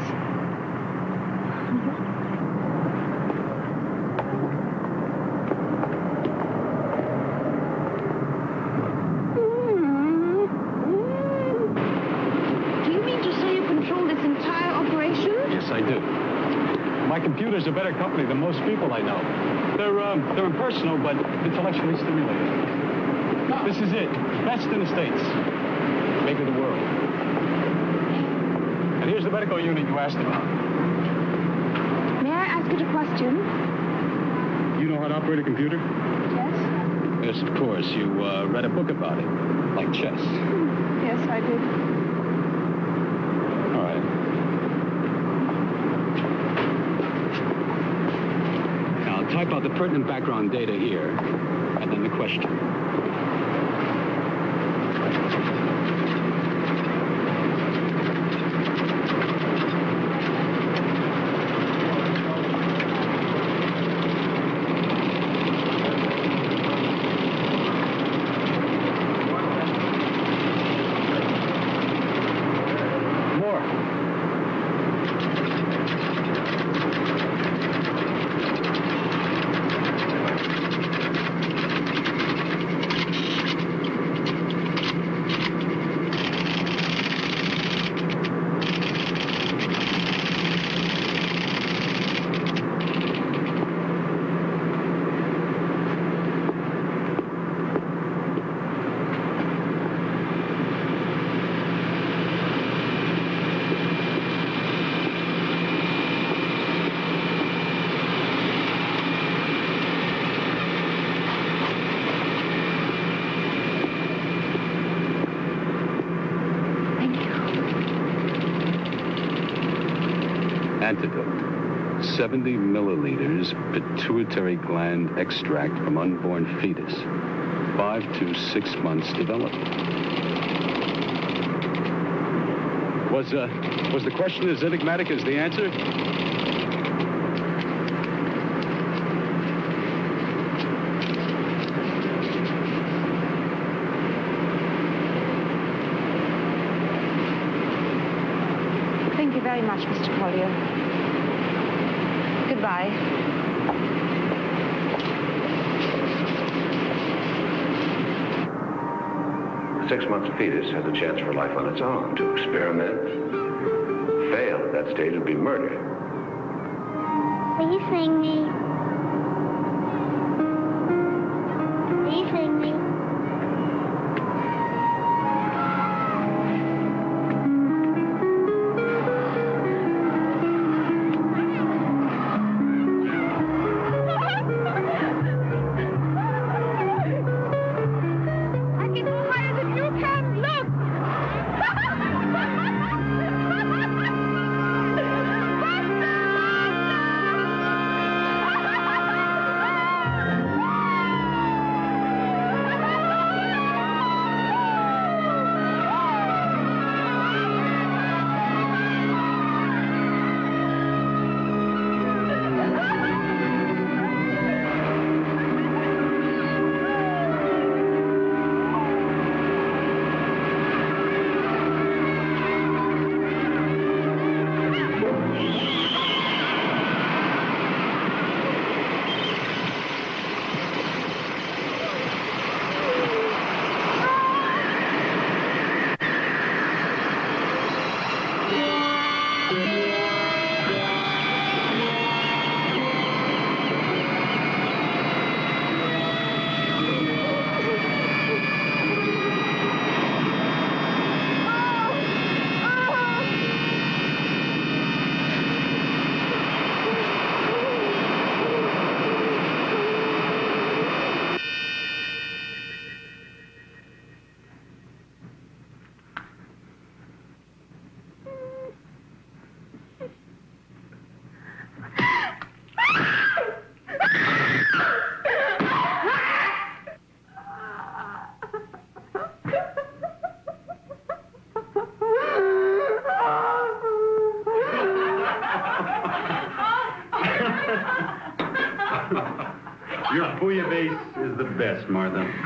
Do you mean to say you control this entire operation? Yes, I do. Computer's a better company than most people I know. They're, um, they're impersonal, but intellectually stimulating. This is it. Best in the States. Maybe the world. And here's the medical unit you asked about. May I ask you a question? You know how to operate a computer? Yes? Yes, of course. You uh, read a book about it, like chess. Yes, I did. All right. Now, type out the pertinent background data here, and then the question. More. Antidote. 70 milliliters pituitary gland extract from unborn fetus. Five to six months development. Was, uh, was the question as enigmatic as the answer? Thank you very much, Mr. Collier. Goodbye. A six-month fetus has a chance for life on its own to experiment. Fail at that stage would be murder. Are you sing me.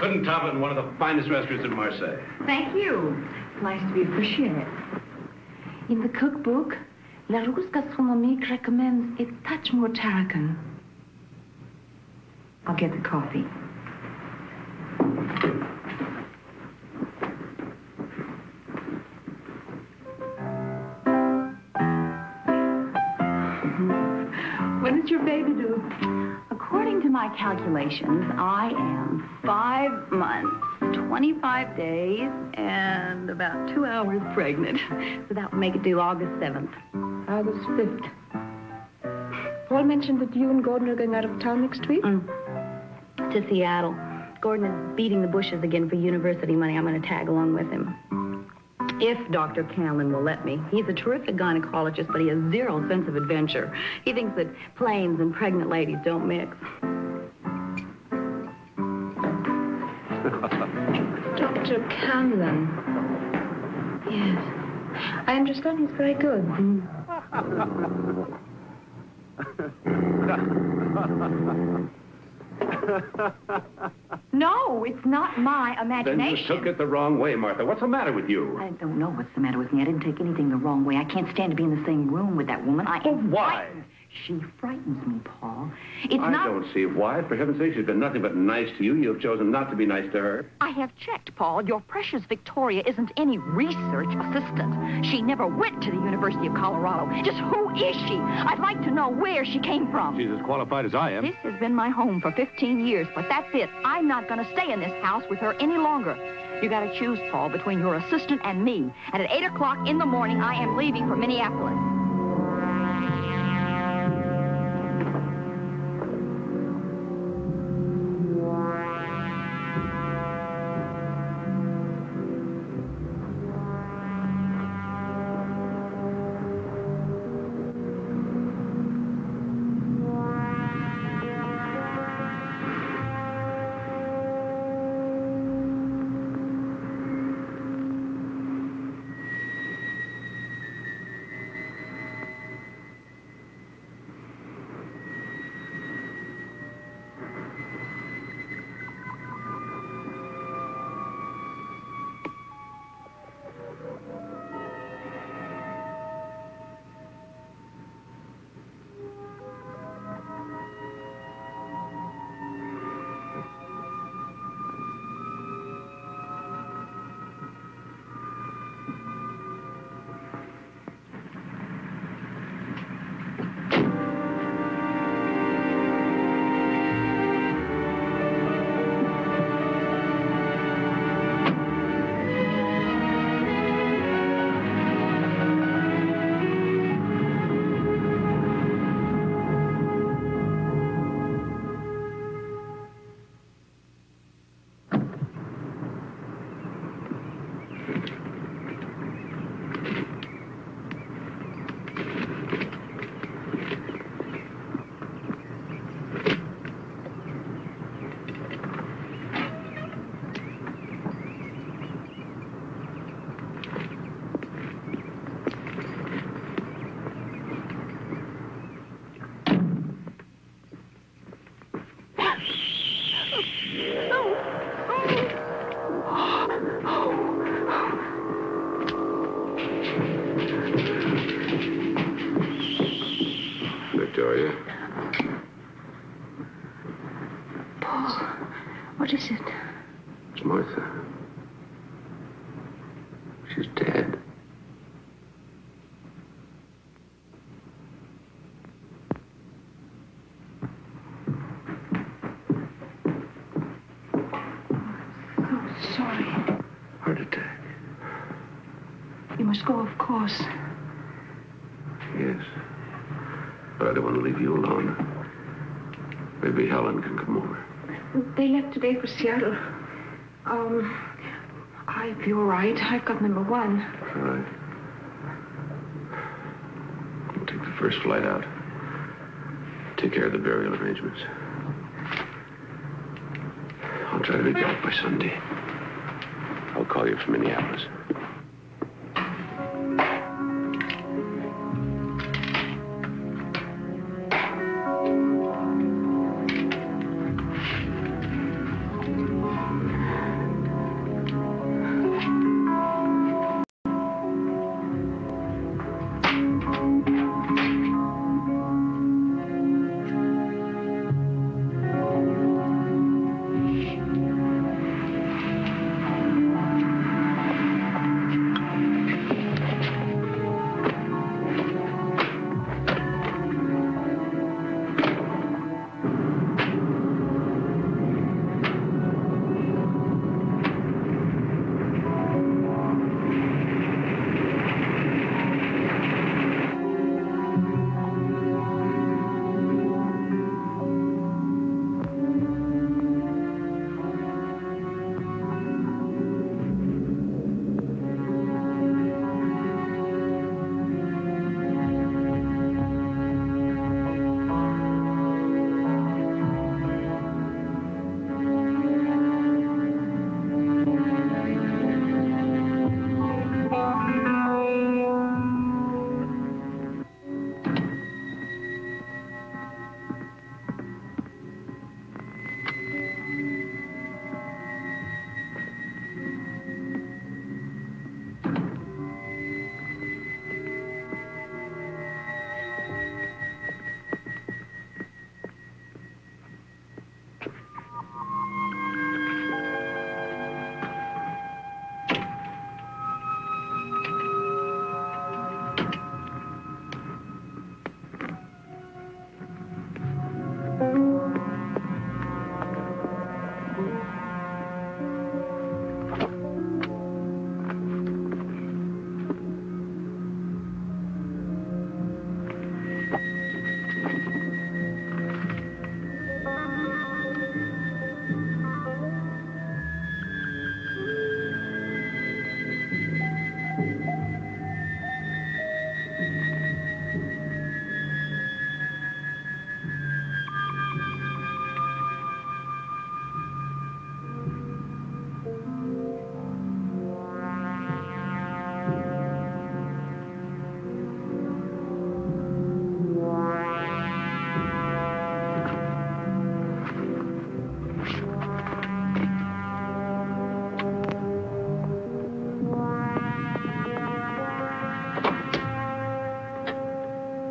Couldn't top it in one of the finest restaurants in Marseille. Thank you. It's nice to be appreciated. In the cookbook, Larousse Gastronomique recommends a touch more tarragon. I'll get the coffee. Calculations, I am five months, 25 days, and about two hours pregnant. So that would make it due August 7th. August 5th. Paul mentioned that you and Gordon are going out of town next week? Mm. To Seattle. Gordon is beating the bushes again for university money. I'm going to tag along with him. If Dr. Canlin will let me. He's a terrific gynecologist, but he has zero sense of adventure. He thinks that planes and pregnant ladies don't mix. Dr. Canlon. Yes. I understand he's very good. Mm. No, it's not my imagination. Then you imagination. took it the wrong way, Martha. What's the matter with you? I don't know what's the matter with me. I didn't take anything the wrong way. I can't stand to be in the same room with that woman. I am why? frightened. She frightens me, Paul. It's I not. don't see why. For heaven's sake, she's been nothing but nice to you. You've chosen not to be nice to her. I have checked, Paul. Your precious Victoria isn't any research assistant. She never went to the University of Colorado. Just who is she? I'd like to know where she came from. She's as qualified as I am. This has been my home for 15 years, but that's it. I'm not going to stay in this house with her any longer. You got to choose, Paul, between your assistant and me. And at 8 o'clock in the morning, I am leaving for Minneapolis. You must go, of course. Yes. But I don't want to leave you alone. Maybe Helen can come over. They left today for Seattle. Um, I'll be all right. I've got number one. All right. We'll take the first flight out. Take care of the burial arrangements. I'll try to be back by Sunday. I'll call you from Minneapolis.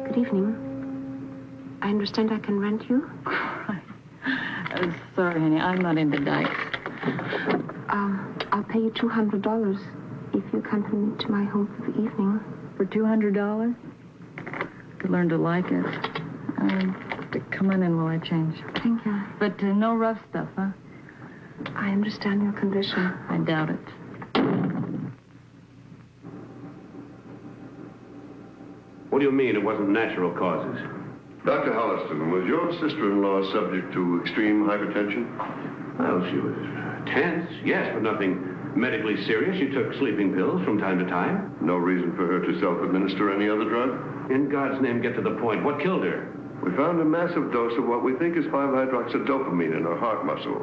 Good evening. I understand I can rent you. Uh, sorry, honey, I'm not into dykes. Um, I'll pay you $200 if you accompany me to my home for the evening. For $200? Could learn to like it. Um, come on in while I change. Thank you. But uh, no rough stuff, huh? I understand your condition. I doubt it. Do you mean it wasn't natural causes? Dr. Holliston, was your sister-in-law subject to extreme hypertension? Well, she was uh, tense, yes, but nothing medically serious. She took sleeping pills from time to time. No reason for her to self-administer any other drug? In God's name, get to the point. What killed her? We found a massive dose of what we think is 5-hydroxydopamine in her heart muscle.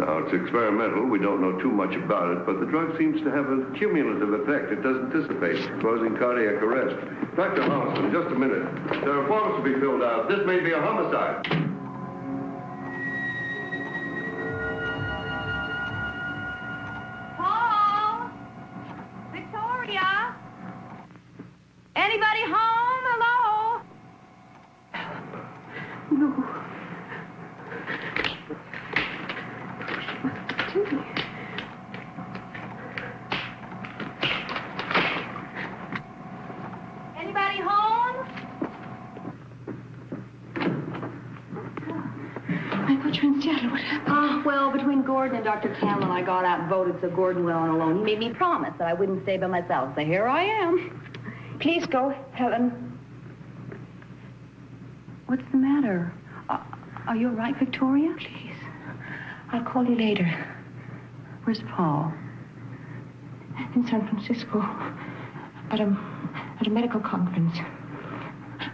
Now, it's experimental. We don't know too much about it, but the drug seems to have a cumulative effect. It doesn't dissipate, causing cardiac arrest. Dr. Holliston, just a minute. There are forms to be filled out. This may be a homicide. I got out and voted so Gordon went on alone. He made me promise that I wouldn't stay by myself, so here I am. Please go, Helen. What's the matter? Are, are you all right, Victoria? Please. I'll call you later. Where's Paul? In San Francisco. At a, at a medical conference.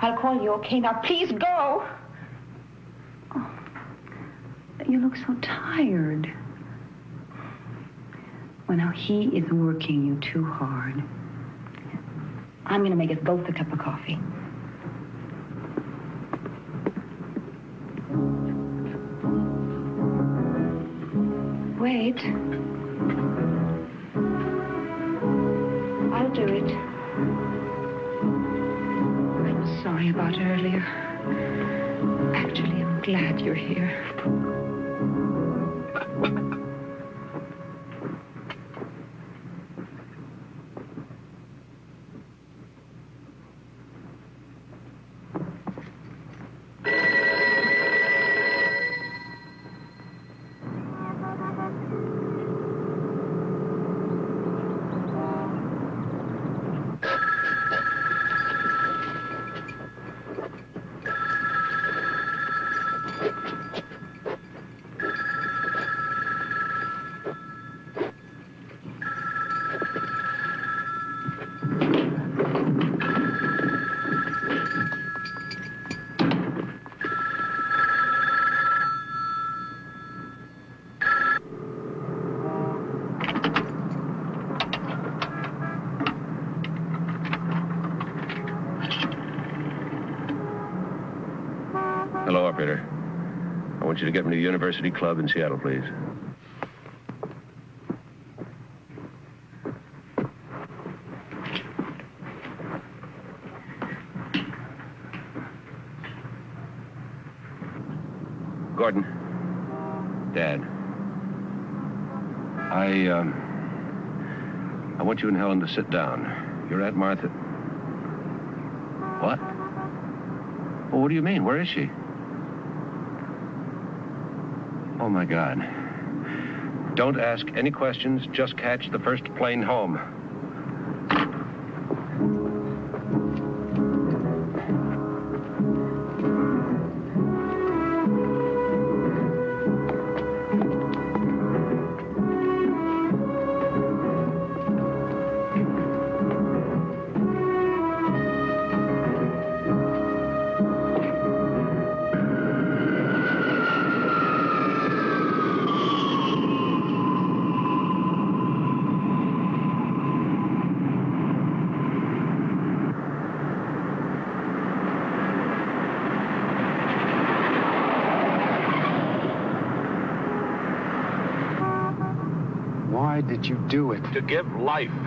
I'll call you, okay? Now, please go. Oh, you look so tired. Well, now, he is working you too hard. I'm going to make us both a cup of coffee. Wait. I'll do it. I'm sorry about earlier. Actually, I'm glad you're here. Want you to get me to the University Club in Seattle, please. Gordon. Dad. I, um, I want you and Helen to sit down. You're at Martha. What? Well, what do you mean? Where is she? Oh, my God. Don't ask any questions. Just catch the first plane home. Did you do it? To give life.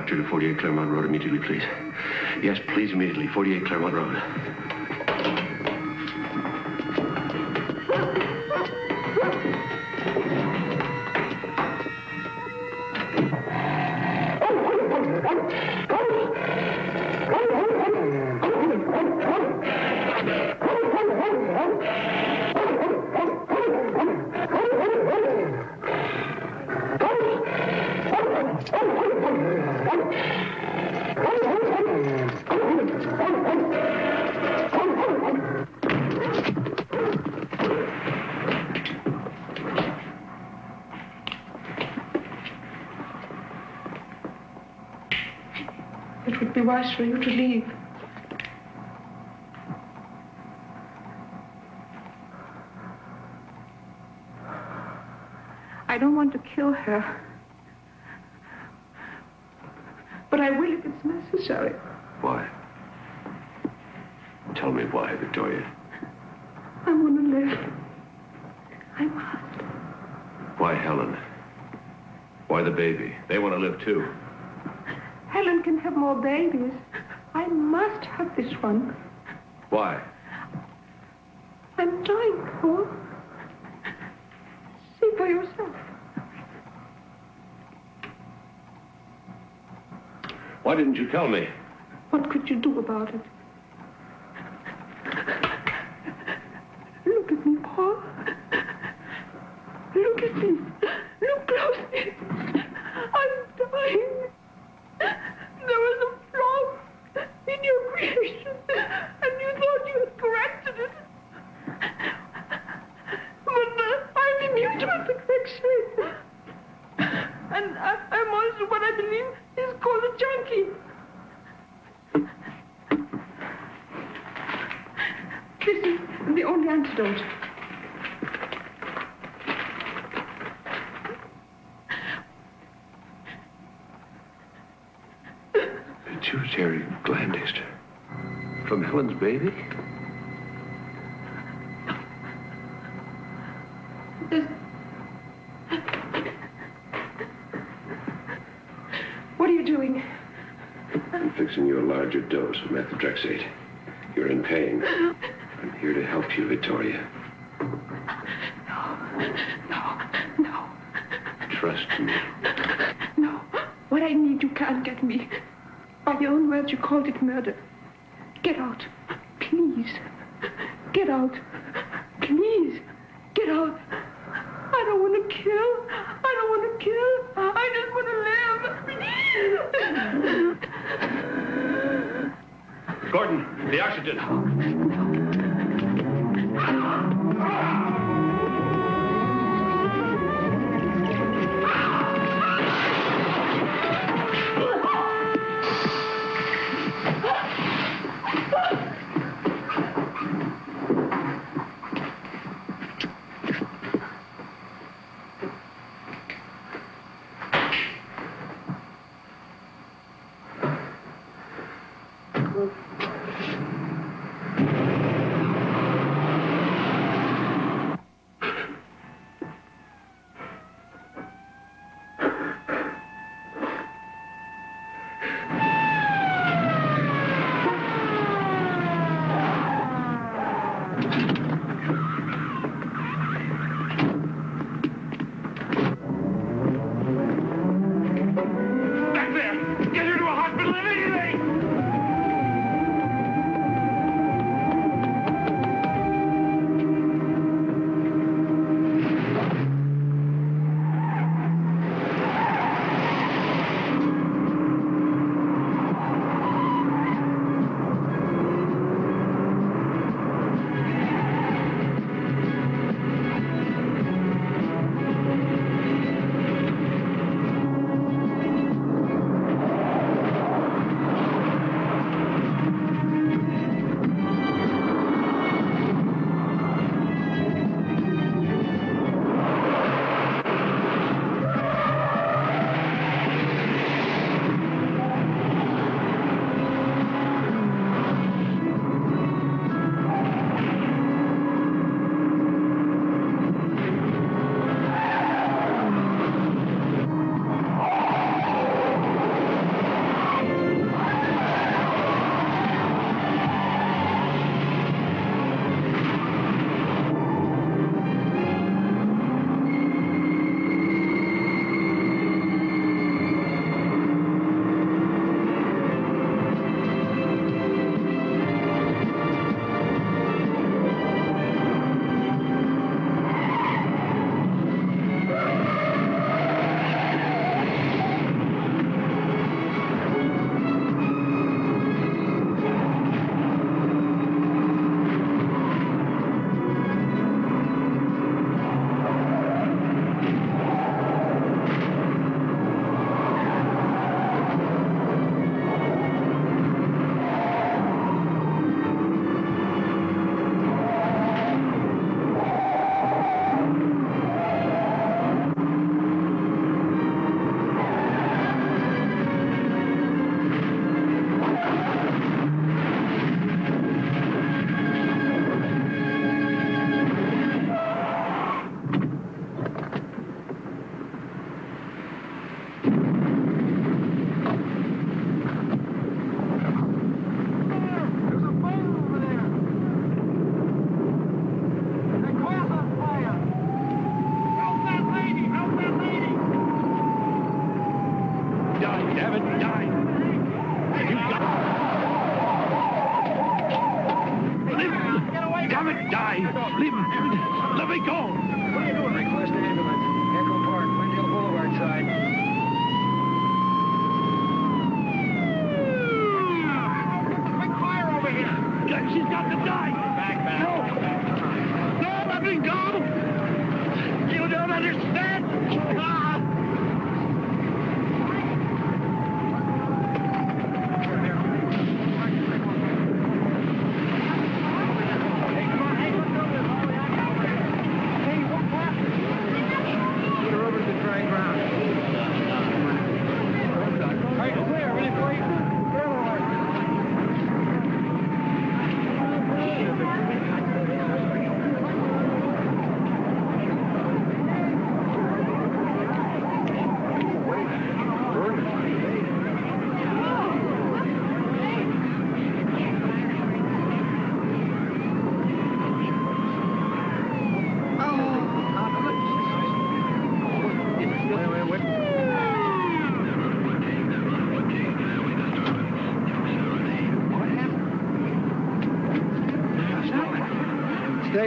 Doctor to 48 Claremont Road immediately, please? Yes, please, immediately. 48 Claremont Road. Wise for you to leave. I don't want to kill her. But I will if it's necessary. Why? Tell me why, Victoria. I want to live. I must. Why Helen? Why the baby? They want to live too. Babies. I must have this one. Why? I'm dying, Paul. See for yourself. Why didn't you tell me? What could you do about it? Look at me, Paul. Look at me. Look closely. I'm dying. There was a flaw in your creation, and you thought you had corrected it. But uh, I'm immune to imperfection. And I, I'm also what I believe is called a junkie. This is the only antidote. Pituitary gland extract. From Helen's baby? What are you doing? I'm fixing you a larger dose of methotrexate. You're in pain. I'm here to help you, Victoria.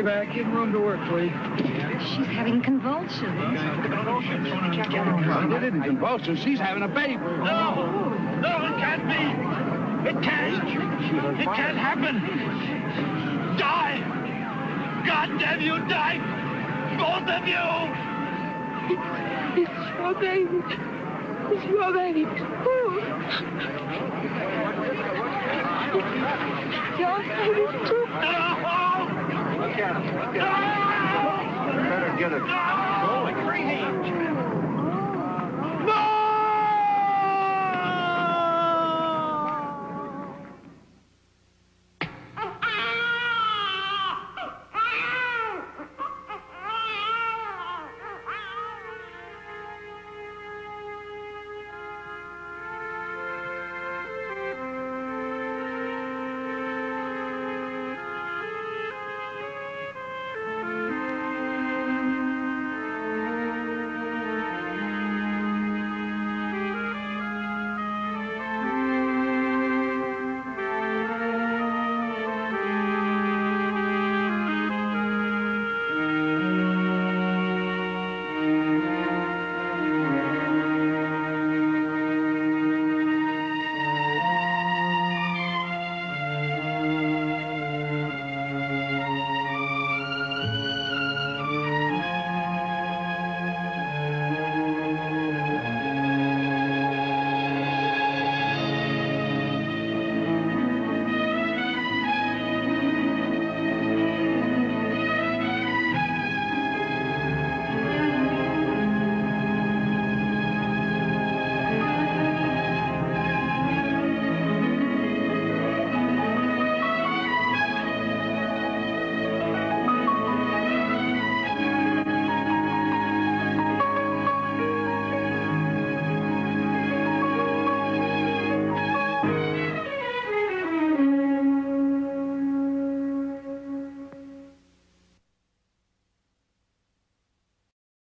Back. Give room to work, please. She's having convulsions. Well, it isn't convulsions. She's having a baby. No! No, it can't be! It can't! It can't happen! Die! God damn you, die! Both of you! It's your baby. It's your baby. Oh. Your baby, too. Look at him. Look at him. Better get it.